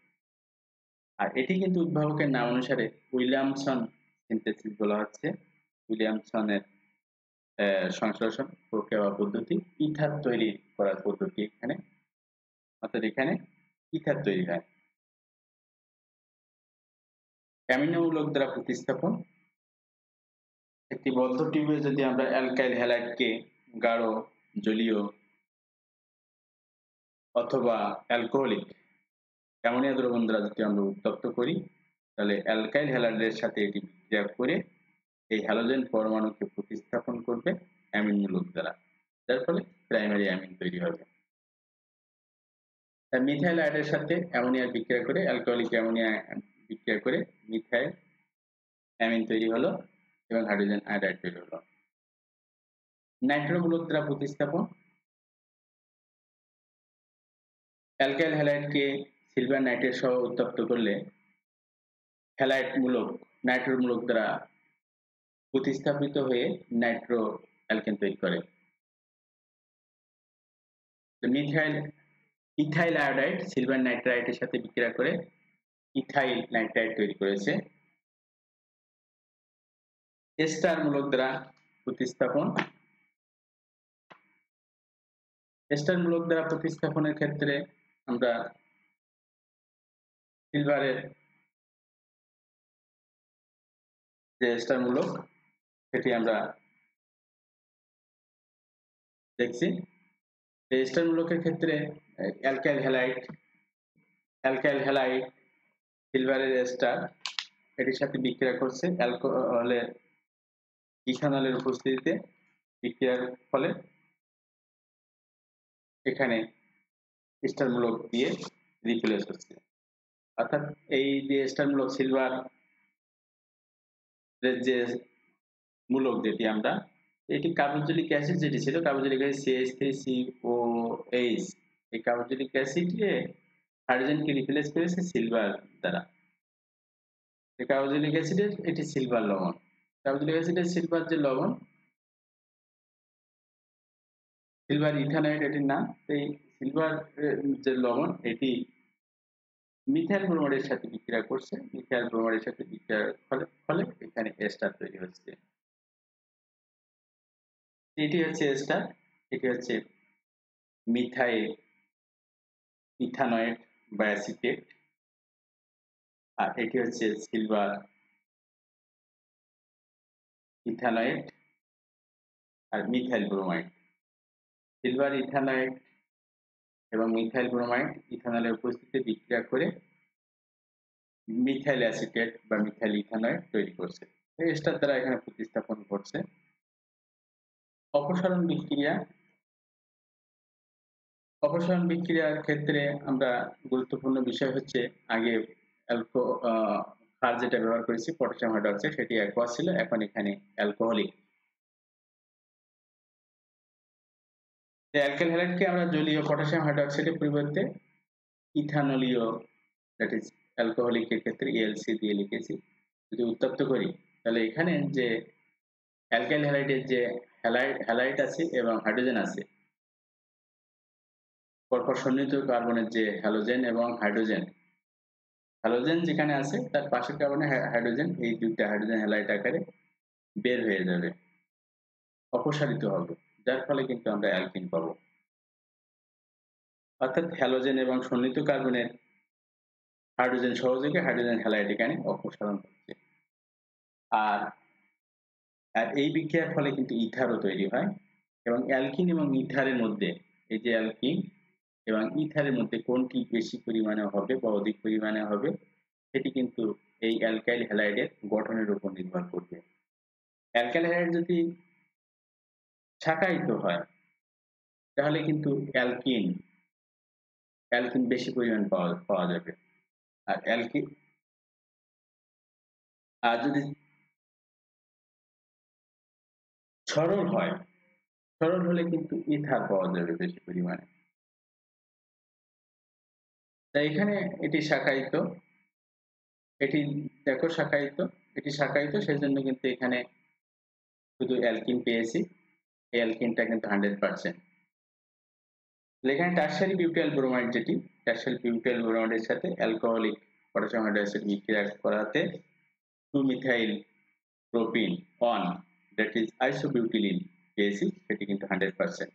Speaker 1: আর এটি কিন্তু উদ্ভাবকের নাম অনুসারে উইলিয়ামসন সিনথেসিস বলা হচ্ছে। উইলিয়ামসনের সংশ্লেষণ প্রক্রিয়া পদ্ধতি ইথার তৈরি করার পদ্ধতি এখানে। অর্থাৎ এখানে ইথার তৈরি হয়। অ্যামিনোমূলক দ্বারা প্রতিস্থাপন একটি বদ্ধ টিউবে যদি আমরা অ্যালকাইল হ্যালাইডকে গাঢ়, জলীয় অথবা অ্যালকোহলিক অ্যামোনিয়া দ্রবণ দ্বারা যদি আমরা উত্তপ্ত করি, তাহলে অ্যালকাইল হ্যালাইডের সাথে এটি বিক্রিয়া করে এই হ্যালোজেন পরমাণুকে প্রতিস্থাপন করবে অ্যামিন মূলক দ্বারা, যার ফলে প্রাইমারি অ্যামিন তৈরি হবে। মিথাইল আয়ডের সাথে অ্যামোনিয়া বিক্রিয়া করে, অ্যালকোহলিক অ্যামোনিয়া বিক্রিয়া করে মিথাইল অ্যামিন তৈরি হলো। এবং হাইড্রোজেন আয়োডাইড তৈরি হলো নাইট্রোমূলক দ্বারা প্রতিস্থাপন অ্যালকাইল হ্যালাইডকে সিলভার নাইট্রেট সহ উত্তপ্ত করলে হ্যালাইড মূলক নাইট্রোমূলক দ্বারা প্রতিস্থাপিত হয়ে নাইট্রো অ্যালকেন তৈরি করে মিথাইল ইথাইল আয়োডাইড সিলভার নাইট্রাইটের সাথে বিক্রিয়া করে ইথাইল নাইট্রাইট তৈরি করেছে এস্টার মূলক দ্বারা প্রতিস্থাপন। এস্টার মূলক দ্বারা প্রতিস্থাপনের ক্ষেত্রে আমরা সিলভারের যে এস্টার মূলক সেটি আমরা দেখছি। এস্টার মূলকের ক্ষেত্রে অ্যালকাইল হ্যালাইট অ্যালকাইল হ্যালাইট সিলভারের এস্টার এটির সাথে বিক্রিয়া করছে অ্যালকোহলের ইথানলের উপস্থিতিতে বিক্রিয়ার ফলে এখানে স্টারমূলক দিয়ে রিপ্লেস হচ্ছে। অর্থাৎ এই যে স্টারমূলক সিলভার যে মূলক যেটি আমরা, এটি কার্বক্সিলিক অ্যাসিড যেটি ছিল carboxylic acid three C O H এই কার্বক্সিলিক অ্যাসিডকে হাইড্রোজেনকে রিপ্লেস করেছে সিলভার দ্বারা। কার্বক্সিলিক অ্যাসিডের এটি সিলভার লবণ। কার্বক্সিলিক অ্যাসিডের সিলভার যে লবণ সিলভার ইথানয়েড এটির নাম এই সিলভার যে লবণ, এটি মিথাইল ব্রোমাইডের সাথে বিক্রিয়া করছে। মিথাইল ব্রোমাইডের সাথে বিক্রিয়ার ফলে ফলে এখানে এস্টার তৈরি হচ্ছে। এটি হচ্ছে এস্টার এটি হচ্ছে মিথাইল ইথানয়েড বা অ্যাসিটেট আর এটি হচ্ছে সিলভার ইথানয়েড আর মিথাইল ব্রোমাইড। সিলভার ইথানয়েড এবং মিথাইল ব্রোমাইড ইথানলের উপস্থিতিতে বিক্রিয়া করে মিথাইল অ্যাসিটেট বা মিথাইল ইথানয়েড তৈরি করছে। এস্টার দ্বারা এখানে প্রতিস্থাপন করছে। অপসারণ বিক্রিয়া। অপসারণ বিক্রিয়ার ক্ষেত্রে আমরা গুরুত্বপূর্ণ বিষয় হচ্ছে আগে অ্যালকো সার যেটা ব্যবহার করেছি পটাশিয়াম হাইড্রোক্সাইড সেটি অ্যাকোয়াস ছিল, এখন এখানে অ্যালকোহলিক অ্যালকাইল হ্যালাইডকে আমরা জলীয় পটাশিয়াম হাইড্রোক্সাইডের পরিবর্তে ইথানলীয় দ্যাট ইজ অ্যালকোহলিকের ক্ষেত্রে এলসি দিয়ে লিখেছি। যদি উত্তপ্ত করি, তাহলে এখানে যে অ্যালকাইল হ্যালাইডের যে হ্যালাইড হ্যালাইড আছে এবং হাইড্রোজেন আছে, পরপর সন্নিহিত কার্বনের যে হ্যালোজেন এবং হাইড্রোজেন হ্যালোজেন যেখানে আছে, তার পাশের কারণে হাইড্রোজেন এই দুইটা হাইড্রোজেন হ্যালাইট আকারে বের হয়ে যাবে, অপসারিত হবে, যার ফলে কিন্তু আমরা অ্যালকিন পাবো। অর্থাৎ হ্যালোজেন এবং সন্নিহিত কার্বনের হাইড্রোজেন সহযোগে হাইড্রোজেন হ্যালাইট এখানে অপসারণ হচ্ছে। আর আর এই বিক্রিয়ার ফলে কিন্তু ইথারও তৈরি হয় এবং অ্যালকিন এবং ইথারের মধ্যে, এই যে অ্যালকিন এবং ইথারের মধ্যে কোনটি বেশি পরিমাণে হবে বা অধিক পরিমাণে হবে, সেটি কিন্তু এই অ্যালকাইল হ্যালাইডের গঠনের উপর নির্ভর করবে। অ্যালকাইল হ্যালাইড যদি শাকায়িত হয়, তাহলে কিন্তু অ্যালকিন অ্যালকিন বেশি পরিমাণ পাওয়া পাওয়া যাবে। আর অ্যালকিন আর যদি সরল হয়, সরল হলে কিন্তু ইথার পাওয়া যাবে বেশি পরিমাণে। তাই এখানে এটি শাখায়িত। এটি দেখো শাখায়িত। এটি শাখায়িত সেই জন্য কিন্তু এখানে শুধু অ্যালকিন পেয়েছি। এই অ্যালকিনটা কিন্তু হান্ড্রেড পার্সেন্ট। এখানে টার্সারি বিউটাইল ব্রোমাইড যেটি টার্সারি বিউটাইল ব্রোমাইডের সাথে অ্যালকোহলিক পটাশিয়াম হাইড্রোক্সাইড বিক্রিয়া করাতে two methyl propene on that is isobutylene পেয়েছি, সেটি কিন্তু হান্ড্রেড পার্সেন্ট।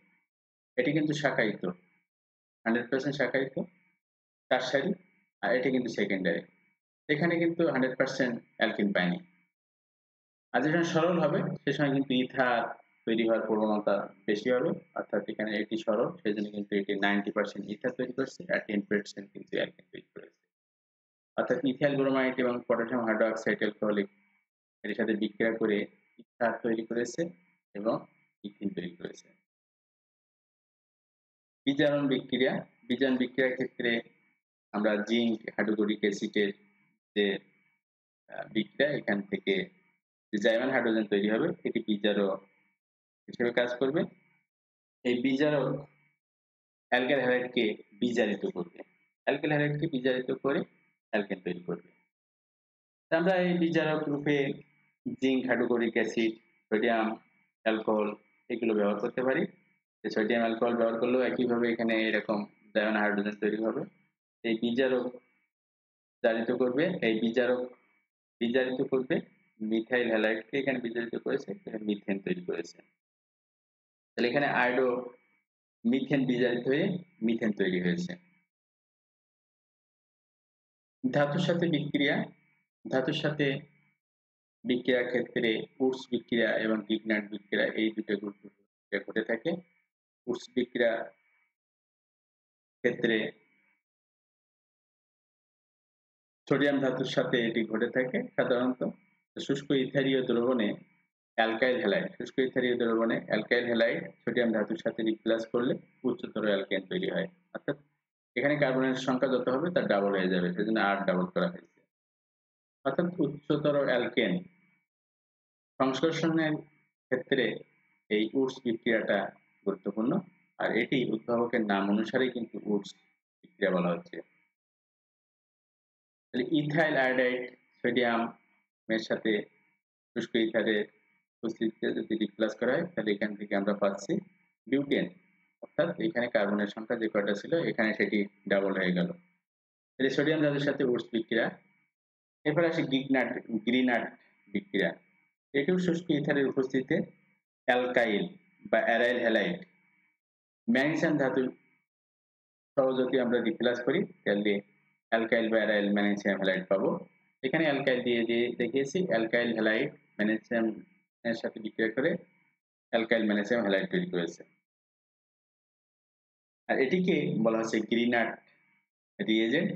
Speaker 1: এটি কিন্তু শাখায়িত। হান্ড্রেড পার্সেন্ট শাখায়িত। টার্সারি আর এটা কিন্তু সেকেন্ডারি এখানে কিন্তু হান্ড্রেড পার্সেন্ট অ্যালকিন পায়নি আর যেখানে সরল হবে, সে সময় কিন্তু ইথার তৈরি হওয়ার প্রবণতা বেশি হবে, অর্থাৎ এখানে এটি সরল সেই জন্য কিন্তু এটি নাইনটি পার্সেন্ট ইথার তৈরি করছে আর টেন পার্সেন্ট কিন্তু অ্যালকিন তৈরি করেছে। অর্থাৎ ইথাইল ব্রোমাইড এবং পটাশিয়াম হাইড্রোক্সাইড অ্যালকোহলিক এর সাথে বিক্রিয়া করে ইথার তৈরি করেছে এবং ইথিন তৈরি করেছে। বিজারণ বিক্রিয়া বিজারণ বিক্রিয়ার ক্ষেত্রে আমরা জিঙ্ক, হাইড্রোক্লোরিক অ্যাসিডের যে বিক্রিয়া এখান থেকে যে জাইমান হাইড্রোজেন তৈরি হবে, এটি বিজারক হিসেবে কাজ করবে। এই বিজারক অ্যালকেল হ্যালাইডকে বিজারিত করবে। অ্যালকেল হ্যালাইডকে বিজারিত করে অ্যালকেন তৈরি করবে। আমরা এই বিজারক রূপে zinc, hydrochloric acid, sodium, alcohol এগুলো ব্যবহার করতে পারি। সোডিয়াম, অ্যালকোহল ব্যবহার করলেও একইভাবে এখানে এরকম জায়ন হাইড্রোজেন তৈরি হবে। এই বিজারক জারিত করবে, এই বিজারক বিজারিত করবে, মিথাইল হ্যালাইডকে এখানে বিজারিত করেছে মিথেন তৈরি করেছে। তাহলে এখানে আয়োডো মিথেন বিজারিত হয়ে মিথেন তৈরি হয়েছে। ধাতুর সাথে বিক্রিয়া, ধাতুর সাথে বিক্রিয়ার ক্ষেত্রে উর্স বিক্রিয়া এবং গিগনাট বিক্রিয়া, এই দুটো গুরুত্বপূর্ণ ঘটে থাকে। উর্স বিক্রিয়া ক্ষেত্রে সোডিয়াম ধাতুর সাথে এটি ঘটে থাকে সাধারণত। শুষ্ক ইথারীয় দ্রবণে অ্যালকাইল হ্যালাইড। শুষ্ক ইথারীয় দ্রবণে অ্যালকাইল হ্যালাইড সোডিয়াম ধাতুর সাথে রিপ্লেস করলে উচ্চতর অ্যালকেন তৈরি হয়। অর্থাৎ এখানে কার্বনের সংখ্যা যত হবে তার ডাবল হয়ে যাবে, সেজন্য আট ডাবল করা হয়েছে। অর্থাৎ উচ্চতর অ্যালকেন সংশ্লেষণের ক্ষেত্রে এই উডস বিক্রিয়াটা গুরুত্বপূর্ণ। আর এটি উদ্ভাবকের নাম অনুসারেই কিন্তু উডস বিক্রিয়া বলা হচ্ছে। তাহলে ইথাইল আয়োডাইড, সোডিয়াম এর সাথে শুষ্ক ইথারের উপস্থিতিতে যদি রিপ্লেস করা হয়, তাহলে এখান থেকে আমরা পাচ্ছি বিউটেন অর্থাৎ এখানে কার্বনের সংখ্যা যে কয়টা ছিল, এখানে সেটি ডাবল হয়ে গেল। তাহলে সোডিয়াম ধাতুর সাথে উডস বিক্রিয়া, এরপরে আসে গিগনাট গ্রিনাট বিক্রিয়া। এটিও শুষ্ক ইথারের উপস্থিতিতে অ্যালকাইল বা অ্যারাইল হ্যালাইড। ম্যাগনেসিয়াম ধাতু সহ যদি আমরা রিপ্লেস করি, তাহলে অ্যালকাইল বা অ্যারাইল ম্যাগনেসিয়াম হ্যালাইড পাবো। এখানে অ্যালকাইল দিয়ে দিয়ে দেখিয়েছি, অ্যালকাইল হ্যালাইড ম্যাগনেসিয়াম এর সাথে বিক্রিয়া করে অ্যালকাইল ম্যাগনেসিয়াম হ্যালাইড তৈরি করেছে। আর এটিকে বলা হচ্ছে গ্রিনাট রিয়েজেন্ট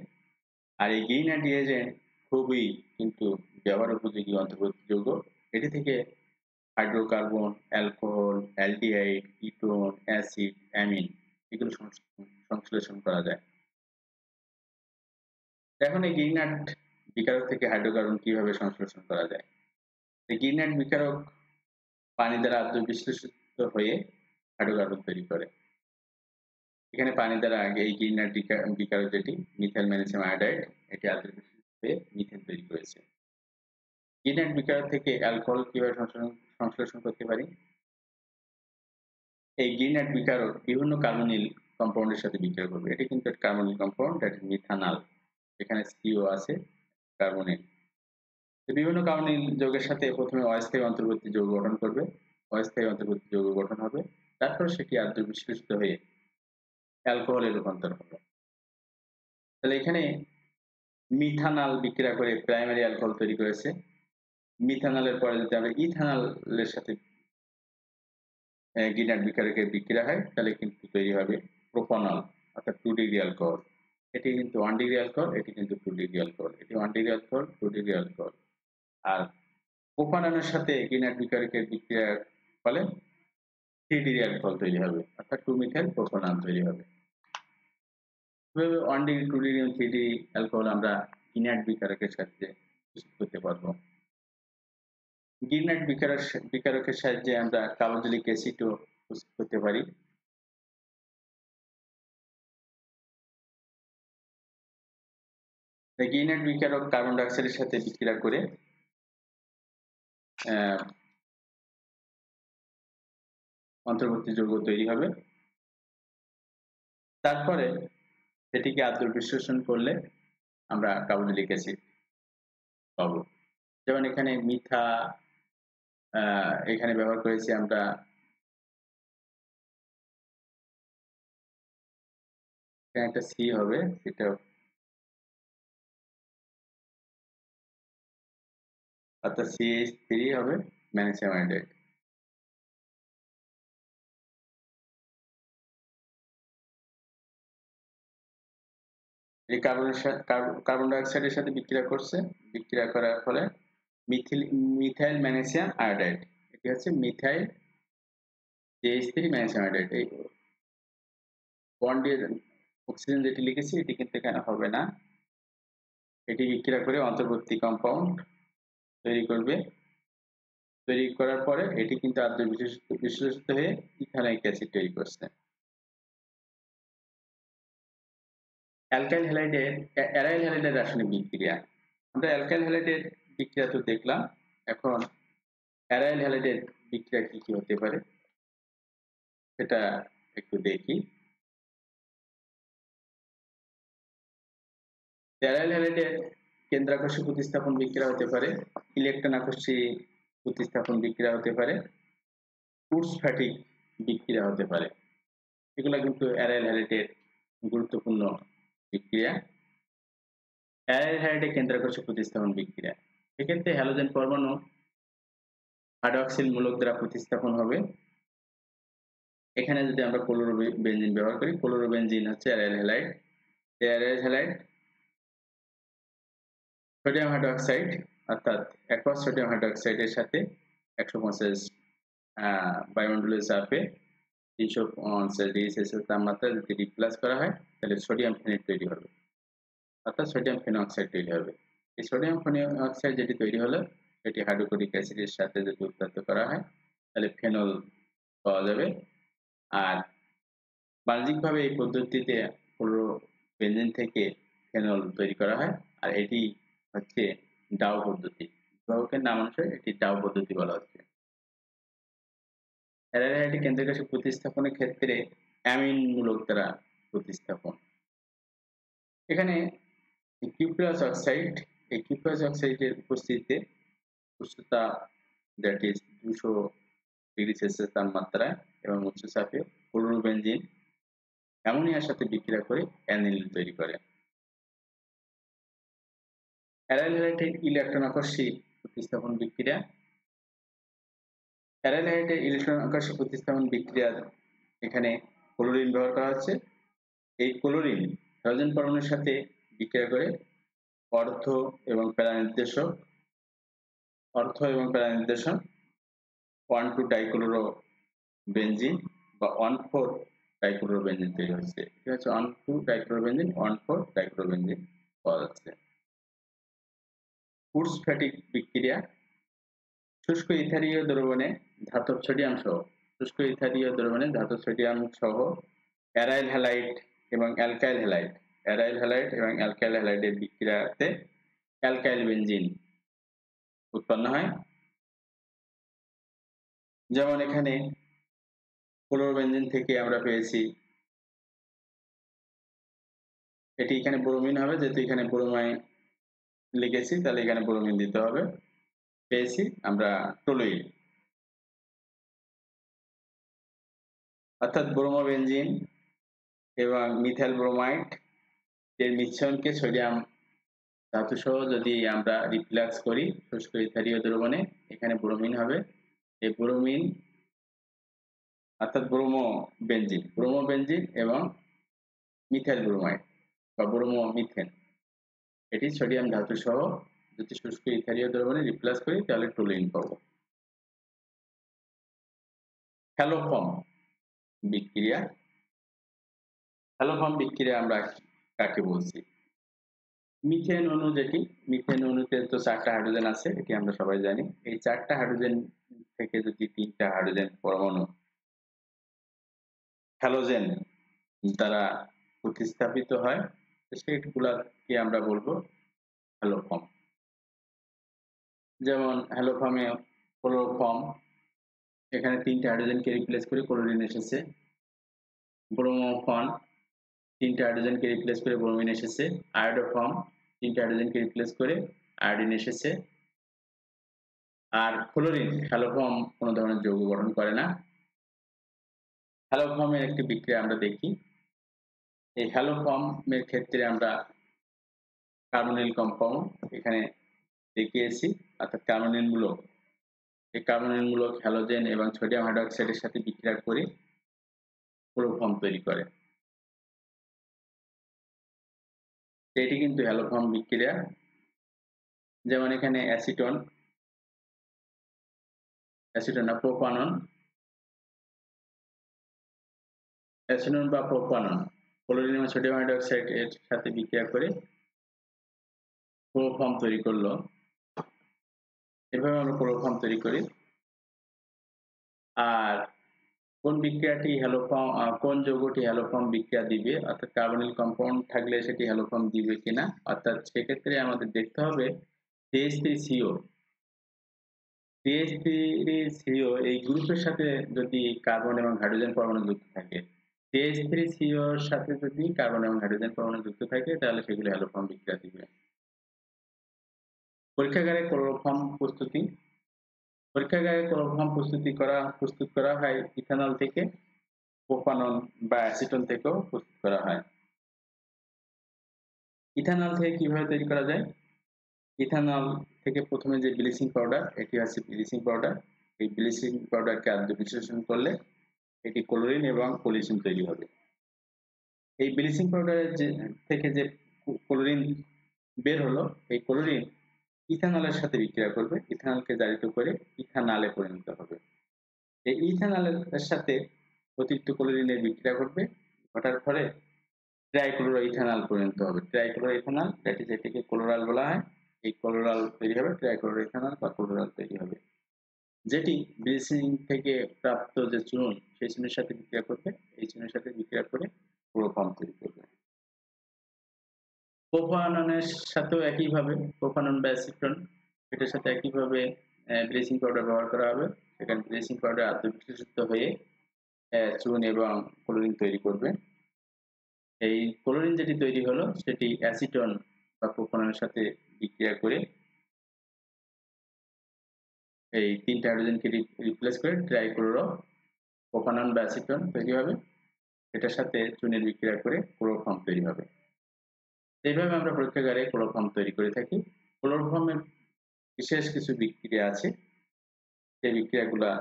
Speaker 1: আর এই গ্রিনাট রিয়েজেন্ট খুবই কিন্তু ব্যবহার উপযোগী অন্তর্ভুক্ত যৌগ এটি থেকে hydrocarbon, alcohol, aldehyde ketone acid, amine এগুলো সংশ্লেষণ করা যায়। এখন এই গ্রিনাট বিকারক থেকে হাইড্রোকার্বন কীভাবে সংশ্লেষণ করা যায়? এই গ্রিনাট বিকারক পানি দ্বারা আদ্র বিশ্লেষিত হয়ে হাইড্রোকার্বন তৈরি করে। এখানে পানি দ্বারা আগে এই গ্রিনাট বিকারক যেটি মিথাইল ম্যাগনেসিয়াম আয়োডাইড, এটি আদ্র হয়ে মিথেন তৈরি করেছে। গ্রিনাট বিকারক থেকে অ্যালকোহল কীভাবে সংশ্লেষণ করতে পারি? এই গ্রিনাট বিকারক বিভিন্ন কার্বনিল কম্পাউন্ডের সাথে বিক্রিয়া করবে। এটি কিন্তু কার্বনিল কম্পাউন্ড ইজ মিথানল। এখানে সিও আছে কার্বনিল বিভিন্ন কার্বনিল যৌগের সাথে প্রথমে অস্থায়ী অন্তর্বর্তী যৌগ গঠন করবে। অস্থায়ী অন্তর্বর্তী যৌগ গঠন হবে। তারপর সেটি আদ্র বিশ্লেষিত হয়ে অ্যালকোহলে রূপান্তর হবে। তাহলে এখানে মিথানাল বিক্রিয়া করে প্রাইমারি অ্যালকোহল তৈরি করেছে। মিথানলের পরে যদি আমরা ইথানলের সাথে গিনার বিকারকের বিক্রিয়া হয়, তাহলে কিন্তু তৈরি হবে প্রোপানল অর্থাৎ টু ডিগ্রি অ্যালকোহল এটি কিন্তু ওয়ান ডিগ্রি অ্যালকোহল এটি কিন্তু টু ডিগ্রি অ্যালকোহল এটি one degree alcohol two degree alcohol আর প্রোপানলের সাথে গিনার বিকারকের বিক্রিয়ার ফলে থ্রি ডিগ্রি অ্যালকোহল তৈরি হবে, অর্থাৎ টু মিথাইল প্রোপানল তৈরি হবে। One degree two degree three degree alcohol আমরা গিনার বিকারকের সাথে করতে পারব। গিরনাট বিকারক বিকারকের সাহায্যে আমরা কার্বক্সিলিক অ্যাসিডও প্রস্তুত করতে পারি। গিরনাট বিকারক কার্বন ডাইঅক্সাইডের সাথে বিক্রিয়া করে অন্তর্বর্তী যৌগ তৈরি হবে। তারপরে এটিকে আদ্র বিশ্লেষণ করলে আমরা কার্বক্সিলিক অ্যাসিড পাবো। যেমন এখানে মিথা এখানে ব্যবহার করেছি আমরা একটা সি হবে, সেটা অর্থাৎ সিএইচ থ্রি হবে ম্যাগনেসিয়াম আয়োডাইড এই কার্বনের কার্বন ডাইঅক্সাইডের সাথে বিক্রিয়া করছে। বিক্রিয়া করার ফলে মিথিল মিথাইল ম্যাগনেসিয়াম আয়োডাইড এটি হচ্ছে methyl H three magnesium iodide এই বন্ডের অক্সিজেন যেটি লিখেছি, এটি কিন্তু এখানে হবে না। এটি বিক্রিয়া করে অন্তর্বর্তী কম্পাউন্ড তৈরি করবে। তৈরি করার পরে এটি কিন্তু আদ্র বিশ্লেষিত হয়ে ইথানোয়িক অ্যাসিড তৈরি করছে। অ্যালকাইল হ্যালাইডের অ্যারাইল হ্যালাইডের রাসায়নিক বিক্রিয়া। আমরা অ্যালকাইল হ্যালাইডের বিক্রিয়া তো দেখলাম। এখন অ্যারাইল হ্যালাইডের বিক্রিয়া কি কি হতে পারে? সেটা একটু দেখি। অ্যারাইল হ্যালাইডের কেন্দ্রাকর্ষী প্রতিস্থাপন বিক্রিয়া হতে পারে ইলেকট্রন আকর্ষী প্রতিস্থাপন বিক্রিয়া হতে পারে উডস ফ্যাটিক বিক্রিয়া হতে পারে। এগুলো কিন্তু অ্যারাইল হ্যালাইডের গুরুত্বপূর্ণ বিক্রিয়া। অ্যারাইল হ্যালাইডে কেন্দ্রাকর্ষী প্রতিস্থাপন বিক্রিয়া। এক্ষেত্রে হ্যালোজেন পরমাণু হাইড্রক্সিল মূলক দ্বারা প্রতিস্থাপন হবে। এখানে যদি আমরা ক্লোরোবেনজিন ব্যবহার করি, ক্লোরোবেনজিন হচ্ছে aryl halide aryl halide sodium hydroxide, অর্থাৎ অ্যাকোয়াস সোডিয়াম হাইড্রোক্সাইডের সাথে একশো পঞ্চাশ বায়ুমণ্ডলের চাপে তিনশো পঞ্চাশ ডিগ্রি সেলসিয়াস তাপমাত্রা যদি রিপ্লেস করা হয়, তাহলে সোডিয়াম ফেনেট তৈরি হবে। অর্থাৎ সোডিয়াম ফেনোক্সাইড তৈরি হবে। এই সোডিয়াম ফেনোক্সাইড যেটি তৈরি হলো সেটি হাইড্রোক্লোরিক অ্যাসিডের সাথে যদি উৎপাদিত করা হয়, তাহলে ফেনল পাওয়া যাবে। আর বাণিজ্যিকভাবে এই পদ্ধতিতে পুরো বেঞ্জিন থেকে ফেনল তৈরি করা হয়। আর এটি হচ্ছে ডাও পদ্ধতি। বিভাবকের নাম অনুসারে এটি ডাও পদ্ধতি বলা হচ্ছে। অ্যারাইটি কেন্দ্রের কাছে প্রতিস্থাপনের ক্ষেত্রে অ্যামিন মূলক দ্বারা প্রতিস্থাপন। এখানে কিউপ্রাস অক্সাইড, এই কিউপ্রাস অক্সাইডের উপস্থিতিতে উষ্ণতা দ্যাট ইজ দুশো ডিগ্রি সেলসিয়াস তাপমাত্রায় এবং উচ্চ চাপে ক্লোরোবেনজিন, অ্যামোনিয়ার সাথে বিক্রিয়া করে অ্যানিলিন তৈরি করে। অ্যারাইল ইলেকট্রন আকর্ষী প্রতিস্থাপন বিক্রিয়া। অ্যারাইল ইলেকট্রন আকর্ষী প্রতিস্থাপন বিক্রিয়া এখানে ক্লোরিন ব্যবহার করা হচ্ছে। এই ক্লোরিন হাইড্রোজেন পরমাণুর সাথে বিক্রিয়া করে অর্ধ এবং প্যারা নির্দেশক অর্থ এবং প্যারা নির্দেশন ওয়ান টু ডাইক্লোরো বেঞ্জিন বা ওয়ান ফোর ডাইক্লোরো বেঞ্জিন তৈরি হচ্ছে। ঠিক আছে one two dichloro benzene one four dichloro benzene পাওয়া যাচ্ছে। ফ্যাটিক বিক্রিয়া, শুষ্ক ইথারীয় দ্রবণে ধাতব সোডিয়াম সহ, শুষ্ক ইথারীয় দ্রবণে ধাতব সোডিয়াম সহ, অ্যারাইল হ্যালাইট এবং অ্যালকাইল হ্যালাইট, অ্যারাইল হ্যালাইট এবং অ্যালকাইল হ্যালাইটের বিক্রিয়াতে অ্যালকাইল বেঞ্জিন উৎপন্ন হয়। যেমন এখানে ক্লোরোবেনজিন থেকে আমরা পেয়েছি। এটি এখানে ব্রোমিন হবে, যেহেতু এখানে ব্রোমাই লিখেছি, তাহলে এখানে ব্রোমিন দিতে হবে। পেয়েছি, আমরা টোলুইন অর্থাৎ ব্রোমোবেনজিন এবং মিথাইল ব্রোমাইড এর মিশ্রণকে সোডিয়াম ধাতু সহ যদি আমরা রিফ্লাক্স করি, শুষ্ক ইথারীয় দ্রবণে, এখানে ব্রোমিন হবে। এই ব্রোমিন, অর্থাৎ ব্রোমো বেঞ্জিন ব্রোমো বেঞ্জিন এবং মিথাইল ব্রোমাইড বা ব্রোমো মিথেন। এটি সোডিয়াম ধাতু সহ যদি শুষ্ক ইথারীয় দ্রবণে রিপ্লেস করি তাহলে টোলিন পাবো হ্যালোফর্ম বিক্রিয়া। হ্যালোফর্ম বিক্রিয়া আমরা কাকে বলছি? মিথেন অণু যেটি, মিথেন অণুতে তো চারটা হাইড্রোজেন আছে, এটি আমরা সবাই জানি। এই চারটা হাইড্রোজেন থেকে যদি তিনটা হাইড্রোজেন পরমাণু হ্যালোজেন দ্বারা প্রতিস্থাপিত হয় সেগুলাকে আমরা বলব? হ্যালোফর্ম যেমন হ্যালোফর্মে ক্লোরোফর্ম এখানে তিনটে হাইড্রোজেনকে রিপ্লেস করে ক্লোরিন এসেছে। ব্রোমোফর্ম তিনটে হাইড্রোজেনকে রিপ্লেস করে ব্রোমিন এসেছে। আয়োডোফর্ম তিনটে হাইড্রোজেনকে রিপ্লেস করে আয়োডিন এসেছে। আর ক্লোরিন হ্যালোফর্ম কোনো ধরনের যৌগ গঠন করে না। হ্যালোফর্মের একটি বিক্রিয়া আমরা দেখি। এই হ্যালোফর্মের ক্ষেত্রে আমরা কার্বনিল কম্পাউন্ড এখানে দেখিয়েছি, অর্থাৎ কার্বনিল মূলক এই কার্বনিল মূলক হ্যালোজেন এবং সোডিয়াম হাইড্রোক্সাইডের সাথে বিক্রিয়া করে ক্লোরোফর্ম তৈরি করে। এটি কিন্তু হ্যালোফর্ম বিক্রিয়া। যেমন এখানে অ্যাসিটন অ্যাসিটন না প্রোপানন অ্যাসিডন বা প্রোপানন এবং সোডিয়াম হাইড্রোক্সাইড এর সাথে বিক্রিয়া করে ক্লোরোফর্ম তৈরি করল। এভাবে আমরা ক্লোরোফর্ম তৈরি করি। আর কোন বিক্রিয়াটি হ্যালোফর্ম কোন যৌগটি হ্যালোফর্ম বিক্রিয়া দিবে, অর্থাৎ কার্বনিল কম্পাউন্ড থাকলে সেটি হ্যালোফর্ম দিবে কিনা, অর্থাৎ সেক্ষেত্রে আমাদের দেখতে হবে CH three CO. CH three CO এই গ্রুপের সাথে যদি কার্বন এবং হাইড্রোজেন পরমাণু যুক্ত থাকে সিএইচ থ্রি সাথে যদি কার্বন এবং হাইড্রোজেন পরমাণু যুক্ত থাকে, তাহলে সেগুলো হ্যালোফর্ম বিক্রিয়া দিবে। পরীক্ষাগারে ক্লোরোফর্ম প্রস্তুতি। পরীক্ষাগারে ক্লোরোফর্ম প্রস্তুতি করা, প্রস্তুত করা হয় ইথানল থেকে প্রোপানন বা অ্যাসিটন থেকেও প্রস্তুত করা হয়। ইথানল থেকে কীভাবে তৈরি করা যায়? ইথানল থেকে প্রথমে যে ব্লিচিং পাউডার এটি হচ্ছে ব্লিচিং পাউডার এই ব্লিচিং পাউডারকে আদ্য বিশ্লেষণ করলে এটি ক্লোরিন এবং পলিসিন তৈরি হবে। এই ব্লিচিং পাউডারের যে, থেকে যে ক্লোরিন বের হলো, এই ক্লোরিন ইথানলের সাথে বিক্রিয়া করবে। ইথানলকে জারিত করে ইথানালে পরিণত হবে। এই ইথানলের সাথে অতিরিক্ত ক্লোরিনের বিক্রিয়া করবে। ঘটার ফলে ট্রাইক্লোরো ইথানল পরিণত হবে। ট্রাইক্লোরো ইথানল যেটি যেটিকে ক্লোরাল বলা হয়। এই ক্লোরাল তৈরি হবে ট্রাইক্লোরো ইথানল বা ক্লোরাল তৈরি হবে। যেটি ব্লিচিং থেকে প্রাপ্ত যে চুন, সেই চুনের সাথে বিক্রিয়া করবে, এই চুনের সাথে বিক্রিয়া করে ক্লোরোফর্ম তৈরি করবে। প্রোপাননের সাথেও একইভাবে প্রোপানন বা অ্যাসিটন এটার সাথে একইভাবে ব্লিচিং পাউডার ব্যবহার করা হবে। সেখানে ব্লিচিং পাউডার আত্মবিকৃত হয়ে চুন এবং ক্লোরিন তৈরি করবে। এই ক্লোরিন যেটি তৈরি হলো, সেটি অ্যাসিটন বা প্রোপাননের সাথে বিক্রিয়া করে এই তিনটা হাইড্রোজেনকে রিপ্লেস করে ট্রাইক্লোরো প্রোপানন বা অ্যাসিটন তৈরি হবে এটার সাথে চুনের বিক্রিয়া করে ক্লোরোফর্ম তৈরি হবে। এইভাবে আমরা পরীক্ষাগারে ক্লোরোফর্ম তৈরি করে থাকি। ক্লোরোফর্মের বিশেষ কিছু বিক্রিয়া আছে। সেই বিক্রিয়াগুলা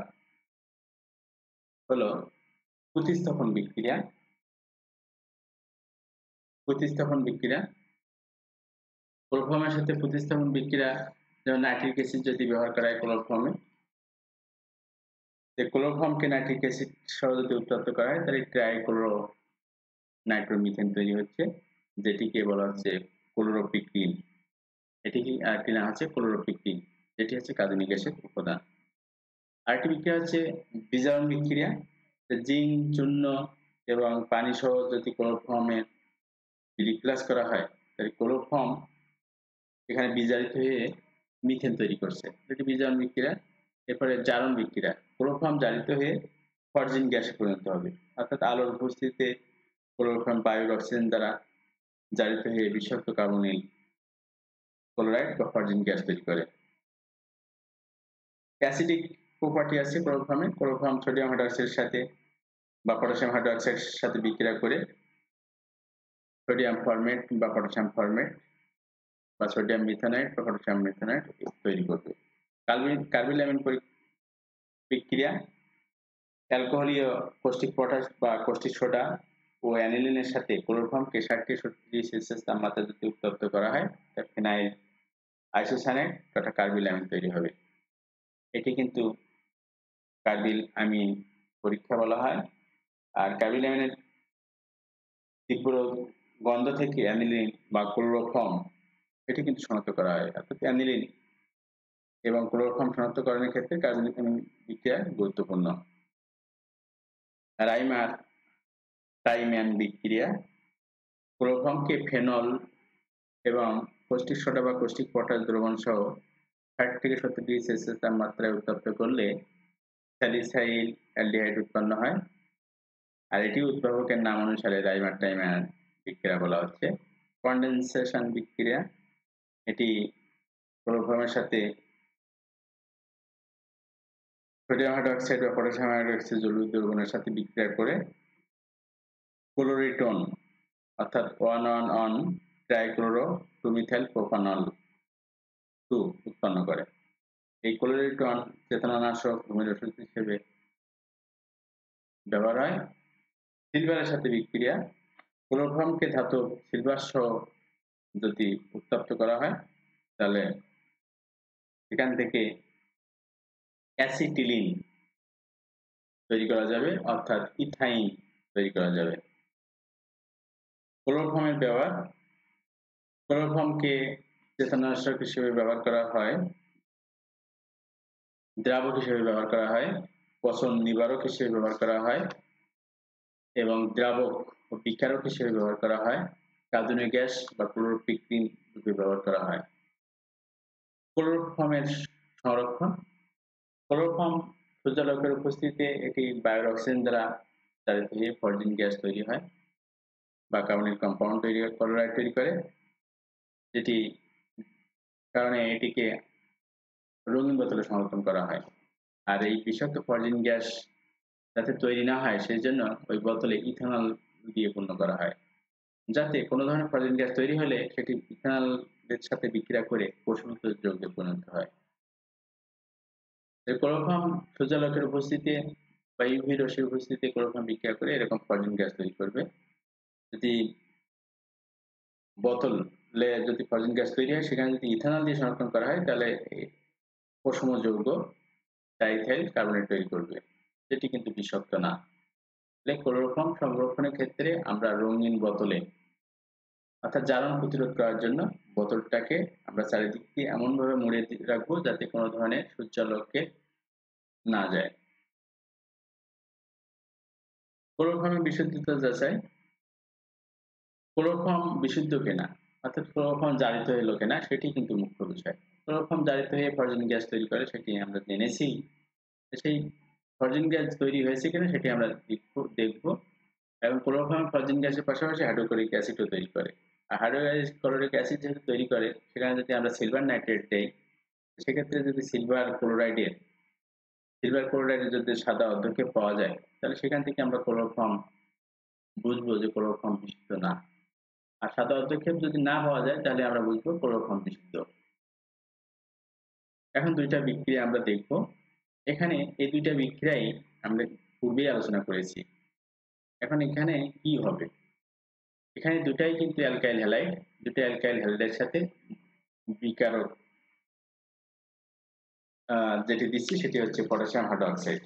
Speaker 1: হলো প্রতিস্থাপন বিক্রিয়া। প্রতিস্থাপন বিক্রিয়া। ক্লোরোফর্মের সাথে প্রতিস্থাপন বিক্রিয়া যেমন নাইট্রিক অ্যাসিড যদি ব্যবহার করা হয় ক্লোরোফর্মে যে ক্লোরোফর্মকে নাইট্রিক অ্যাসিড সহ যদি উত্তপ্ত করা হয়, তাহলে ট্রাইক্লোরো নাইট্রোমিথেন তৈরি হচ্ছে, যেটিকে বলা হচ্ছে ক্লোরোপিক্রিন এটি কি নাম হচ্ছে? ক্লোরোপিক্রিন যেটি হচ্ছে কার্বনিক গ্যাসের উপাদান। আরেকটি বিক্রিয়া হচ্ছে বিজারণ বিক্রিয়া। জিঙ্ক, চূর্ণ এবং পানি সহ যদি ক্লোরোফর্মে রিপ্লেস করা হয়, তাহলে ক্লোরোফর্ম এখানে বিজারিত হয়ে মিথেন তৈরি করছে। এটি বিজারণ বিক্রিয়া, এরপরে জারণ বিক্রিয়া। ক্লোরোফর্ম জারিত হয়ে ফরজিন গ্যাসে পরিণত হবে। অর্থাৎ আলোর উপস্থিতিতে ক্লোরোফর্ম, বায়ুর অক্সিজেন দ্বারা জারিত হয়ে বিষাক্ত কার্বনিল ক্লোরাইড বা ফরজিন গ্যাস তৈরি করে। অ্যাসিডিক প্রপার্টি আছে ক্লোরোফর্মে। ক্লোরোফর্ম সোডিয়াম হাইড্রোক্সাইডের সাথে বা পটাশিয়াম হাইড্রোক্সাইডের সাথে বিক্রিয়া করে সোডিয়াম ফরমেট বা পটাশিয়াম ফরমেট বা সোডিয়াম মিথানাইট বা পটাশিয়াম মিথানাইট তৈরি করবে। কার্বি কার্বিলামিন বিক্রিয়া অ্যালকোহলীয় কষ্টিক পটাশ বা কষ্টিক সোডা ও অ্যানিলিনের সাথে ক্লোরোফর্মকে ষাট থেকে সত্তর সেলসিয়াস তাপমাত্রা যদি উত্তপ্ত করা হয় তা ফিনাইল আইসোসানেট তথা কার্বিল অ্যামিন তৈরি হবে। এটি কিন্তু কার্বিল আমিন পরীক্ষা বলা হয়। আর কার্বিল অ্যামিনের তীব্র গন্ধ থেকে অ্যানিলিন বা ক্লোরোফর্ম এটি কিন্তু শনাক্ত করা হয়, অর্থাৎ অ্যানিলিন এবং ক্লোরোফর্ম শনাক্তকরণের ক্ষেত্রে কার্বনিক বিক্রিয়া গুরুত্বপূর্ণ। রাইমার টাইম্যান বিক্রিয়া ক্লোরোফর্মকে ফেনল এবং কষ্টিক সোডা বা কষ্টিক পটাশ দ্রবণ সহ ষাট থেকে সত্তর ডিগ্রি সেলসিয়াস তাপমাত্রায় উত্তপ্ত করলে স্যালিসাইল অ্যালডিহাইড উৎপন্ন হয়। আর এটি উদ্ভাবকের নাম অনুসারে রাইমার টাইম্যান বিক্রিয়া বলা হচ্ছে। কন্ডেনসেশন বিক্রিয়া এটি ক্লোরোফর্মের সাথে সোডিয়াম হাইড্রোক্সাইড বা পটাশিয়াম হাইড্রোক্সাইড জলীয় দ্রবণের সাথে বিক্রিয়া করে ক্লোরিটন, অর্থাৎ one one one trichloro two methyl propanol two উৎপন্ন করে। এই ক্লোরিটন চেতনানাশক ভূমির ওষুধ হিসেবে ব্যবহার হয়। সিলভারের সাথে বিক্রিয়া, ক্লোরোফর্মকে ধাতব, সিলভার সহ যদি উত্তপ্ত করা হয়, তাহলে এখান থেকে অ্যাসিটিলিন তৈরি করা যাবে, অর্থাৎ ইথাইন তৈরি করা যাবে। ক্লোরোফর্মের ব্যবহার, ক্লোরোফর্মকে চেতনানাশক হিসেবে ব্যবহার করা হয়, দ্রাবক হিসেবে ব্যবহার করা হয়, পচন নিবারক হিসেবে ব্যবহার করা হয় এবং দ্রাবক ও বিকারক হিসেবে ব্যবহার করা হয়। কার্বনিক গ্যাস বা ক্লোরোপিক্রিন রূপে ব্যবহার করা হয়। ক্লোরোফর্মের সংরক্ষণ। ক্লোরোফর্ম সূর্যালোকের উপস্থিতিতে এটি বায়োর অক্সিজেন দ্বারা চালিত হয়ে ফরজিন গ্যাস তৈরি হয় বা কার্বনিক কম্পাউন্ড তৈরি ক্লোরাইড তৈরি করে, যেটি কারণে এটিকে রঙিন বোতলে সংরক্ষণ করা হয়। আর এই বিষাক্ত ফরজিন গ্যাস যাতে তৈরি না হয় সেই জন্য ওই বোতলে ইথানল দিয়ে পূর্ণ করা হয়। যাতে কোনো ধরনের ফরজিন গ্যাস তৈরি হলে সেটি ইথানলের সাথে বিক্রিয়া করে প্রশমিত যৌগে পরিণত হয়। ক্লোরোফর্ম সূর্যালোকের উপস্থিতিতে বা ইউভি রশ্মির উপস্থিতিতে ক্লোরোফর্ম বিক্রিয়া করে এরকম ফরজিন গ্যাস তৈরি করবে। যদি বোতলে যদি ফরজিন গ্যাস তৈরি হয়, সেখানে যদি ইথানল দিয়ে সংরক্ষণ করা হয়, তাহলে পশম যৌগ ডাইথাইল কার্বনেট তৈরি করবে, যেটি কিন্তু বিষাক্ত না। ক্লোরোফর্ম সংরক্ষণের ক্ষেত্রে আমরা রঙিন বোতলে অর্থাৎ জ্বালান প্রতিরোধ করার জন্য বোতলটাকে আমরা চারিদিক দিয়ে এমনভাবে মুড়ে রাখব যাতে কোনো ধরনের সূর্যালোকে না যায়। ক্লোরোফর্মের বিশুদ্ধতা যাচাই। ক্লোরোফর্ম বিশুদ্ধ কিনা, অর্থাৎ ক্লোরোফর্ম জারিত হলো কিনা, সেটি কিন্তু মুখ্য বিষয়। ক্লোরোফর্ম জারিত হয়ে ফরজিন গ্যাস তৈরি করে, সেটি আমরা জেনেছি। সেই ফরজিন গ্যাস তৈরি হয়েছে কিনা, সেটি আমরা দেখব। এবং ক্লোরোফর্ম ফরজিন গ্যাসের পাশাপাশি হাইড্রোক্লোরিক অ্যাসিডও তৈরি করে। আর হাইড্রোক্লোরিক অ্যাসিড যেহেতু তৈরি করে, সেখানে যদি আমরা সিলভার নাইট্রেট দেই, সেক্ষেত্রে যদি সিলভার ক্লোরাইডের সিলভার ক্লোরাইডের যদি সাদা অধ্যক্ষেপ পাওয়া যায়, তাহলে সেখান থেকে আমরা ক্লোরোফর্ম বুঝব যে ক্লোরোফর্ম বিশুদ্ধ না। আর সাদা অর্ধক্ষেপ যদি না পাওয়া যায়, তাহলে আমরা বুঝব ক্লোরোফর্ম বিশুদ্ধ এখন দুইটা বিক্রিয়া আমরা দেখব। এখানে এই দুইটা বিক্রিয়াই আমরা পূর্বেই আলোচনা করেছি। এখন এখানে কি হবে? এখানে দুটাই কিন্তু অ্যালকাইল হ্যালাইড, দুটো অ্যালকাইল হ্যালাইডের সাথে বিকারক যেটি দিচ্ছি সেটি হচ্ছে পটাশিয়াম হাইড্রোক্সাইড।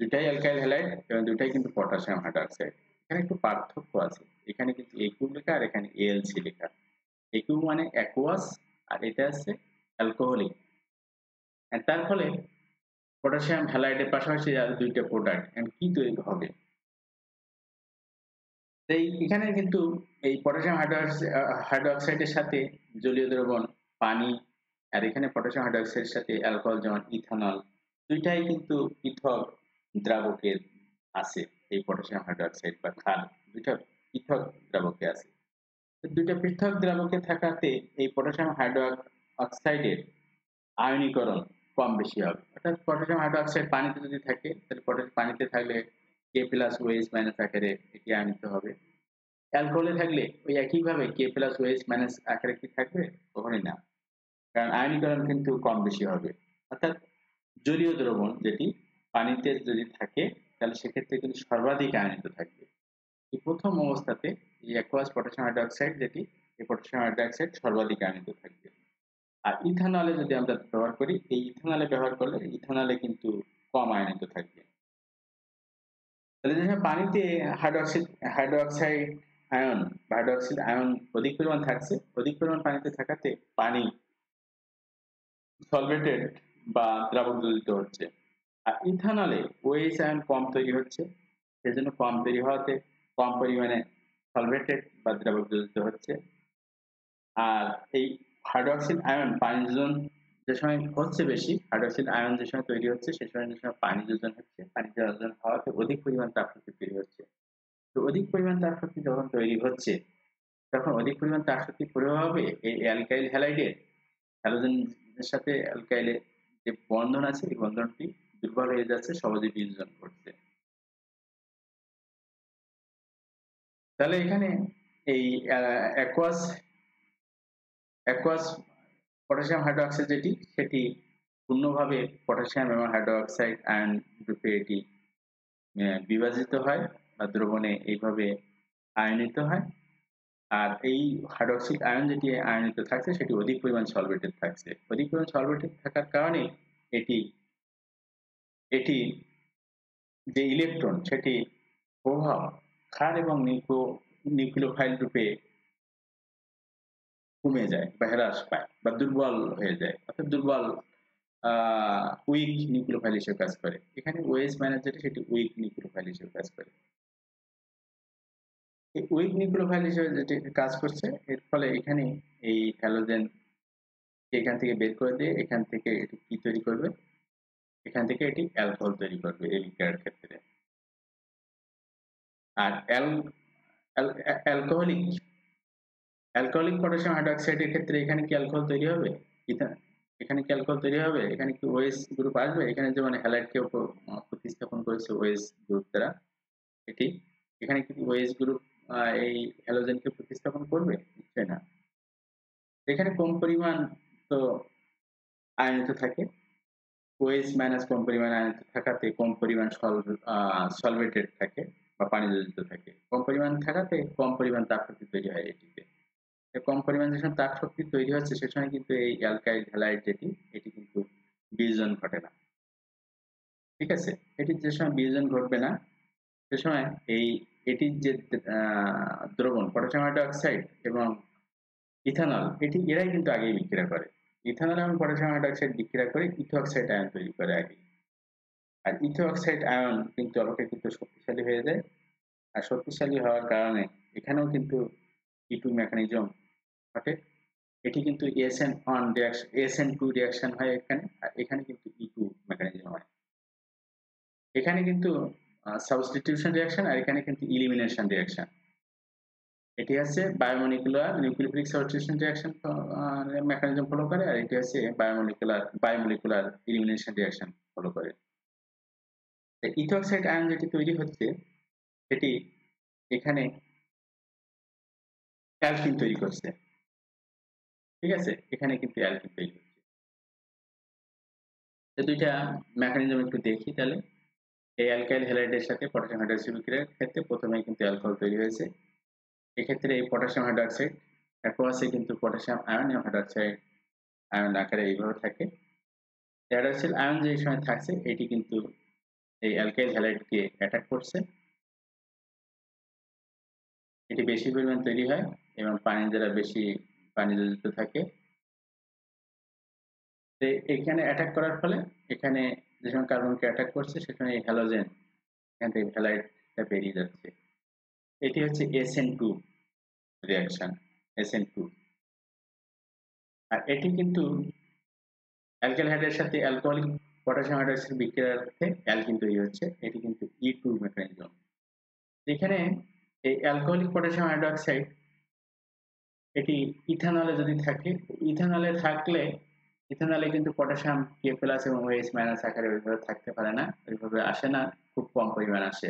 Speaker 1: দুটাই অ্যালকাইল হ্যালাইড এবং দুটাই কিন্তু পটাশিয়াম হাইড্রোক্সাইড। এখানে একটু পার্থক্য আছে। এখানে কিন্তু একিউ লেখা আর এখানে এএলসি লেখা। একিউ মানে অ্যাকোয়াস আর এটা আছে অ্যালকোহলিক তার ফলে পটাশিয়াম হ্যালাইডের পাশাপাশি দুইটা প্রোডাক্ট কি তৈরি হবে? এই এখানে কিন্তু এই পটাশিয়াম হাইড্রোক্সাইডের সাথে জলীয় দ্রবণ, পানি, আর এখানে পটাশিয়াম হাইড্রোক্সাইডের সাথে অ্যালকোহল যেমন ইথানল দুইটাই কিন্তু পৃথক দ্রাবকের আছে, এই পটাশিয়াম হাইড্রোক্সাইড বা খাল দুইটা পৃথক দ্রাবকে আছে। দুইটা পৃথক দ্রাবকে থাকাতে এই পটাশিয়াম হাইড্রো অক্সাইডের আয়নীকরণ কম বেশি হবে। অর্থাৎ পটাশিয়াম হাইড্রোক্সাইড পানিতে যদি থাকে, তাহলে পটাশিয়াম পানিতে থাকলে কে প্লাস ওয়েস মাইনাস আকারে এটি আয়নিত হবে। অ্যালকোহলে থাকলে ওই একইভাবে কে প্লাস ওয়েস মাইনাস আকারে কি থাকবে? কখনই না। কারণ আয়নীকরণ কিন্তু কম বেশি হবে। অর্থাৎ জলীয় দ্রবণ যেটি পানিতে যদি থাকে, তাহলে সেক্ষেত্রে কিন্তু সর্বাধিক আয়নিত থাকবে। এই প্রথম অবস্থাতে এই অ্যাকোয়াস পটাশিয়াম হাইড্রোক্সাইড যেটি, এই পটাশিয়াম হাইড্রোক্সাইড সর্বাধিক আয়নিত থাকবে। আর ইথানলে যদি আমরা ব্যবহার করি, এই ইথানলে ব্যবহার করলে ইথানলে কিন্তু কম আয়নিত থাকবে। তাহলে পানিতে হাইড্রোক্সাইড হাইড্রোক্সাইড আয়ন বা হাইড্রোক্সাইড আয়ন অধিক পরিমাণ থাকছে, অধিক পরিমাণ পানিতে থাকাতে পানি সলভেটেড বা দ্রাবক দূষিত হচ্ছে। আর ইথানলে ওএইচ আয়ন কম তৈরি হচ্ছে, সেজন্য কম তৈরি হওয়াতে কম পরিমাণে সলভেটেড বা দ্রাবক দূষিত হচ্ছে। আর এই হাইড্রোক্সিল আয়ন পানি যোজন যে সময় হচ্ছে বেশি হাইড্রোক্সিল আয়ন যে সময় তৈরি হচ্ছে, সে সময় যে সময় পানি যোজন হচ্ছে, পানি যোজন হওয়াতে অধিক পরিমাণ তাপশক্তি তৈরি হচ্ছে। তো অধিক পরিমাণ তাপশক্তি যখন তৈরি হচ্ছে, তখন অধিক পরিমাণ তাপশক্তি প্রভাবে এই অ্যালকাইল হ্যালাইডের হ্যালোজেনের সাথে অ্যালকাইলের যে বন্ধন আছে, এই বন্ধনটি দুর্বল হয়ে যাচ্ছে, সহজে বিয়োজন করছে। তাহলে এখানে এই অ্যাকোয়াস অ্যাকোয়াস পটাশিয়াম হাইড্রোক্সাইড যেটি সেটি পূর্ণভাবে পটাশিয়াম এবং হাইড্রোক্সাইড আয়ন রূপে এটি বিভাজিত হয় বা দ্রবণে এইভাবে আয়নিত হয়। আর এই হাইড্রোক্সিক আয়ন যেটি আয়নিত থাকছে, সেটি অধিক পরিমাণ সলভেটেড থাকছে। অধিক পরিমাণ সলভেটেড থাকার কারণে এটি এটি যে ইলেকট্রন সেটি প্রভাব ক্ষার এবং নিউক্লো, নিউক্লিওফাইল রূপে কমে যায় বা হ্রাস পায় বা দুর্বল হয়ে যায়। অর্থাৎ দুর্বল উইক নিউক্লিওফাইল হিসেবে কাজ করে। এখানে ওয়েস যেটা সেটি উইক নিউক্লিওফাইল হিসেবে কাজ করে। এই উইক নিউক্লিওফাইল হিসেবে যেটি কাজ করছে, এর ফলে এখানে এই হ্যালোজেন এখান থেকে বের করে দিয়ে এখান থেকে এটি কি তৈরি করবে? এখান থেকে এটি অ্যালকোহল তৈরি করবে এই বিক্রিয়ার ক্ষেত্রে। আর অ্যালকোহলিক অ্যালকোহলিক পটাশিয়াম হাইড্রোক্সাইডের ক্ষেত্রে এখানে কি অ্যালকোহল তৈরি হবে? এখানে কি অ্যালকোহল তৈরি হবে? এখানে কি ওএস গ্রুপ আসবে? এখানে যেমন হ্যালাইডকে প্রতিস্থাপন করেছে ওএস গ্রুপ দ্বারা, এটি এখানে কি ওএস গ্রুপ এই হ্যালোজেনকে প্রতিস্থাপন করবে? নিশ্চয় না। এখানে কম পরিমাণ তো আয়নিত থাকে। ওএস মাইনাস কম পরিমাণ আয়নিত থাকাতে কম পরিমাণ সলভেটেড থাকে বা পানি জড়িত থাকে। কম পরিমাণ থাকাতে কম পরিমাণ তাপশক্তি তৈরি হয় এটিতে। কম পরিমাণ যে সময় তাপ শক্তি তৈরি হচ্ছে, সে সময় কিন্তু এই অ্যালকাইল হ্যালাইড যেটি, এটি কিন্তু বিয়োজন ঘটে না। ঠিক আছে? এটি যে সময় বিয়োজন ঘটবে না, সে সময় এই এটির যে দ্রবণ, পটাশিয়াম হাইড্রোক্সাইড এবং ইথানল, এটি, এরাই কিন্তু আগে বিক্রিয়া করে। ইথানল এবং পটাশিয়াম হাইড্রোক্সাইড বিক্রিয়া করে ইথোঅক্সাইড আয়ন তৈরি করে আগে আর ইথোঅক্সাইড আয়ন কিন্তু অপেক্ষাকৃত শক্তিশালী হয়ে যায়। আর শক্তিশালী হওয়ার কারণে এখানেও কিন্তু ইটু মেকানিজম ঘটে এটি কিন্তু SN reaction SN two reaction হয় এখানে, আর এখানে কিন্তু ই টু মেকানিজম হয়। এখানে কিন্তু সাবস্টিটিউশন রিয়াকশন আর এখানে কিন্তু ইলিমিনেশন রিয়াকশন এটি হচ্ছে bimolecular nucleophilic substitution reaction mechanism follow করে, আর এটি হচ্ছে bimolecular bimolecular elimination reaction follow করে। ইথোক্সাইড আয়ন যেটি তৈরি হচ্ছে সেটি এখানে অ্যালকিন তৈরি করছে। ঠিক আছে? এখানে কিন্তু অ্যালকিন তৈরি করছে তো দুইটা মেকানিজম একটু দেখি তাহলে। এই অ্যালকাইল হ্যালাইডের সাথে পটাশিয়াম হাইড্রোক্সাইড বিক্রিয়ার ক্ষেত্রে প্রথমে কিন্তু অ্যালকোহল তৈরি হয়েছে। এক্ষেত্রে এই পটাশিয়াম হাইড্রোক্সাইড অ্যাকোয়াসে কিন্তু পটাশিয়াম আয়ন এবং হাইড্রোক্সাইড আয়ন আকারে এইভাবে থাকে। হাইড্রোক্সাইড আয়ন যে সময় থাকছে, এটি কিন্তু এই অ্যালকাইল হ্যালাইডকে অ্যাটাক করছে। এটি বেশি পরিমাণ তৈরি হয় এবং পানি দ্বারা বেশি পানি যুক্ত থাকে। এখানে অ্যাটাক করার ফলে এখানে যে সময় কার্বনকে অ্যাটাক করছে সেখানে হ্যালোজেন এখান থেকে হ্যালাইডটা বেরিয়ে যাচ্ছে। এটি হচ্ছে SN two reaction SN two আর এটি কিন্তু অ্যালকাইল হাইড্রের সাথে অ্যালকোহলিক পটাশিয়াম হাইড্রোক্সাইড বিক্রিয়ার্থে অ্যালকিন তৈরি হচ্ছে। এটি কিন্তু ই টু মেকানিজম এখানে এই অ্যালকোহলিক পটাশিয়াম হাইড্রোক্সাইড এটি ইথানলে যদি থাকে ইথানলে থাকলে ইথানলে কিন্তু পটাশিয়াম কে প্লাস এবং ওএইচ মাইনাস আকারে ওইভাবে থাকতে পারে না, ওইভাবে আসে না, খুব কম পরিমাণ আসে।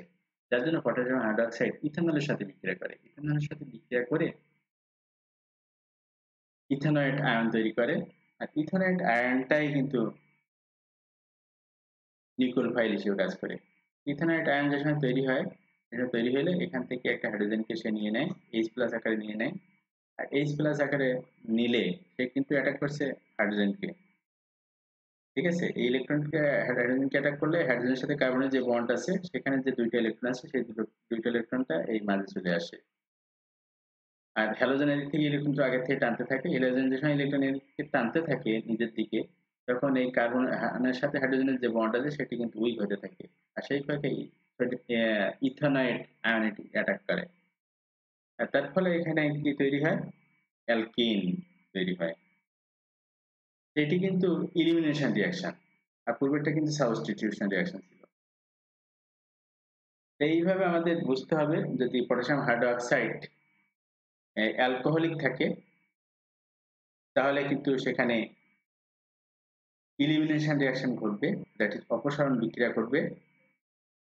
Speaker 1: যার জন্য পটাশিয়াম হাইড্রোক্সাইড ইথানলের সাথে বিক্রিয়া করে। ইথানলের সাথে বিক্রিয়া করে ইথানয়েড আয়ন তৈরি করে, আর ইথানয়েড আয়নটাই কিন্তু নিকোল ফাইল হিসেবে কাজ করে। ইথানয়েড আয়ন যে সময় তৈরি হয়, এটা তৈরি হলে এখান থেকে একটা হাইড্রোজেনকে সে নিয়ে নেয় এইচ প্লাস আকারে নিয়ে নেয় এইচ প্লাস আকারে নিলে সে কিন্তু অ্যাটাক করছে হাইড্রোজেনকে ঠিক আছে? এই ইলেকট্রনকে হাইড্রোজেনকে অ্যাটাক করলে হাইড্রোজেনের সাথে কার্বনের যে বন্ড আছে, সেখানে যে দুইটা ইলেকট্রন আছে, সেই দুটো, দুইটা ইলেকট্রনটা এই মাঝে চলে আসে। আর হ্যালোজেনের দিক থেকে ইলেকট্রন তো আগে থেকে টানতে থাকে। হ্যালোজেন যে সময় ইলেকট্রন টানতে থাকে নিজের দিকে, তখন এই কার্বনের সাথে হাইড্রোজেনের যে বন্ড আছে, সেটি কিন্তু উইক হতে থাকে। আর সেই ফাঁকে ইথানয়েড আয়নিটি অ্যাটাক করে। আর তার ফলে এখানে কি তৈরি হয়? অ্যালকিন তৈরি হয়। এটি কিন্তু ইলিমিনেশন রিয়াকশন আর পূর্বেরটা কিন্তু সাবস্টিটিউশন রিয়াকশন ছিল। এইভাবে আমাদের বুঝতে হবে যদি পটাশিয়াম হাইড্রোক্সাইড অ্যালকোহলিক থাকে, তাহলে কিন্তু সেখানে ইলিমিনেশন রিয়াকশন ঘটবে, দ্যাট ইজ অপসারণ বিক্রিয়া করবে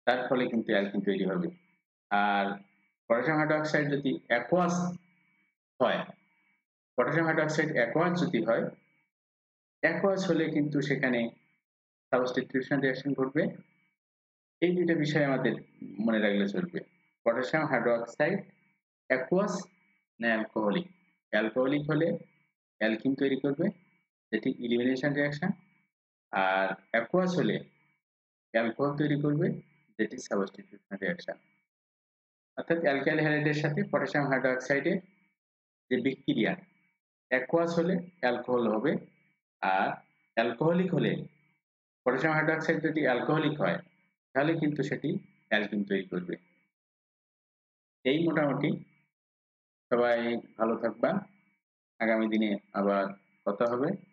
Speaker 1: তার ফলে কিন্তু অ্যালকিন তৈরি হবে। আর পটাশিয়াম হাইড্রোক্সাইড যদি অ্যাকোয়াস হয়, পটাশিয়াম হাইড্রোক্সাইড অ্যাকোয়াস যদি হয় অ্যাকোয়াস হলে কিন্তু সেখানে সাবস্টিটিউশন রিয়াকশন ঘটবে। এই দুইটা বিষয় আমাদের মনে রাখলে চলবে। পটাশিয়াম হাইড্রোক্সাইড অ্যাকোয়াস না অ্যালকোহলিক অ্যালকোহলিক হলে অ্যালকিন তৈরি করবে, যেটি ইলিমিনেশন রিয়াকশন আর অ্যাকোয়াস হলে অ্যালকোহল তৈরি করবে, যেটি সাবস্টিটিউশন রিয়াকশন অর্থাৎ অ্যালকাইল হ্যালাইডের সাথে পটাশিয়াম হাইড্রোক্সাইডের যে বিক্রিয়া অ্যাকোয়াস হলে অ্যালকোহল হবে আর অ্যালকোহলিক হলে পটাশিয়াম হাইড্রোক্সাইড যদি অ্যালকোহলিক হয়, তাহলে কিন্তু সেটি অ্যালকিন তৈরি করবে। এই মোটামুটি। সবাই ভালো থাকবা। আগামী দিনে আবার কথা হবে।